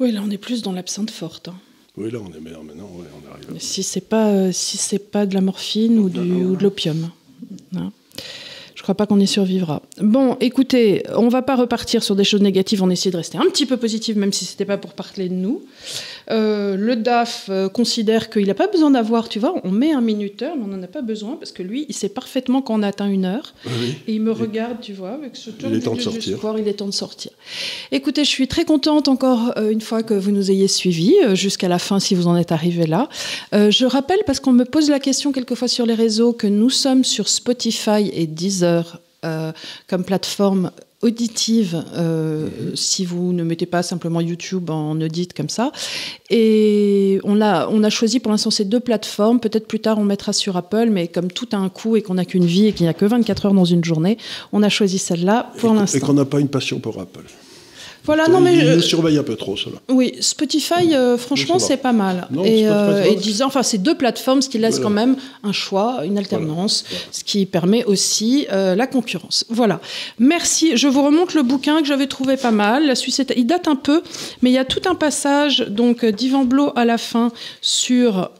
Oui, là, on est plus dans l'absinthe forte. hein. Oui, là, on est meilleur maintenant, ouais, on arrive. Si c'est pas, euh, si c'est pas de la morphine ou, du, ou de l'opium. Hein. Je crois pas qu'on y survivra. Bon, écoutez, on va pas repartir sur des choses négatives, on essaie de rester un petit peu positif, même si c'était pas pour parler de nous. Euh, le DAF euh, considère qu'il n'a pas besoin d'avoir, tu vois, on met un minuteur, mais on n'en a pas besoin parce que lui, il sait parfaitement quand on a atteint une heure. Oui. Et il me regarde, tu vois, avec ce tour est temps de sortir. il est temps de sortir. Écoutez, je suis très contente encore euh, une fois que vous nous ayez suivis jusqu'à la fin si vous en êtes arrivés là. Euh, je rappelle, parce qu'on me pose la question quelquefois sur les réseaux, que nous sommes sur Spotify et Deezer euh, comme plateforme auditive euh, si vous ne mettez pas simplement YouTube en audit comme ça. Et on a, on a choisi pour l'instant ces deux plateformes. Peut-être plus tard on mettra sur Apple, mais comme tout a un coût et qu'on n'a qu'une vie et qu'il n'y a que 24 heures dans une journée, on a choisi celle-là pour Et- Et l'instant. qu'on n'a pas une passion pour Apple. Voilà, non mais nous surveillent un peu trop, cela. oui, Spotify, euh, franchement, c'est pas mal. Non, et, euh, et disant, enfin, c'est deux plateformes, ce qui laisse Voilà. quand même un choix, une alternance, ce qui permet aussi euh, la concurrence. Voilà. Merci. Je vous remonte le bouquin que j'avais trouvé pas mal. La Suisse, est- il date un peu, mais il y a tout un passage donc euh, d'Yvan Blot à la fin sur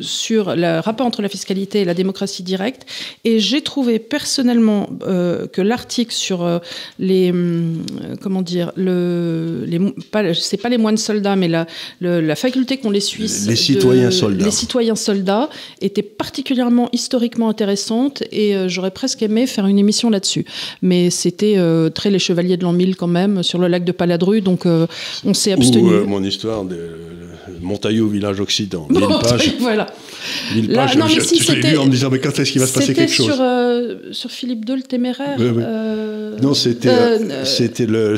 sur le rapport entre la fiscalité et la démocratie directe. Et j'ai trouvé personnellement que l'article sur les hum, comment dire le les pas c'est pas les moines soldats mais la le- la faculté qu'ont les Suisses Les de- citoyens soldats. les citoyens soldats était particulièrement historiquement intéressante et euh, j'aurais presque aimé faire une émission là-dessus mais c'était euh, très les chevaliers de l'an 1000 quand même sur le lac de Paladru donc euh, on s'est abstenu Ou mon histoire de Montaillot, village occident. Mille pages. voilà Mille Là, pages. non, mais je si je lu en me disant, mais quand est-ce qu'il va se passer quelque chose sur, euh, sur Philippe II le téméraire. Oui, oui. euh, Non, c'était euh, euh, c'était le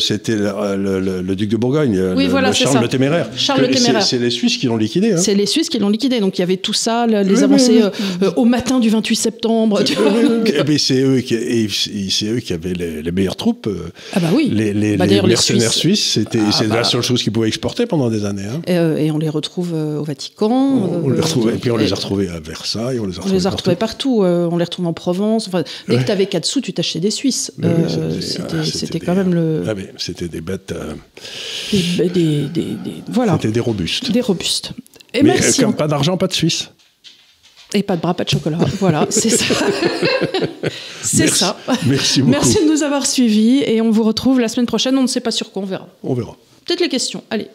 le, le- duc de Bourgogne, Oui, voilà, Charles ça. le téméraire. Charles le Téméraire. C'est les Suisses qui l'ont liquidé. Hein. C'est les Suisses qui l'ont liquidé, donc il y avait tout ça, le- les avancées au matin du 28 septembre. c'est eux qui eux avaient les, les meilleures troupes. Ah bah oui. Les, les- Bah, les mercenaires Suisses- c'était Ah c'est bah. la seule chose qu'ils pouvaient exporter pendant des années. hein. Et, et on les retrouve au Vatican. On, les retrouvait, et puis on les retrouvés à Versailles, on les a On retrouvés, les a partout. retrouvés partout. euh, on les retrouve en Provence. Enfin, dès Ouais. que tu avais 4 sous, tu t'achetais des Suisses. Euh, c'était- ah, c'était quand même le, Ah, mais c'était des bêtes, euh, des, des- des- voilà, c'était des robustes. des robustes. Et mais merci. comme pas d'argent, pas de Suisse. Et pas de bras, pas de chocolat. voilà, c'est ça. c'est ça. Merci beaucoup. Merci de nous avoir suivis et on vous retrouve la semaine prochaine. On ne sait pas sur quoi, on verra. On verra. Peut-être les questions. Allez.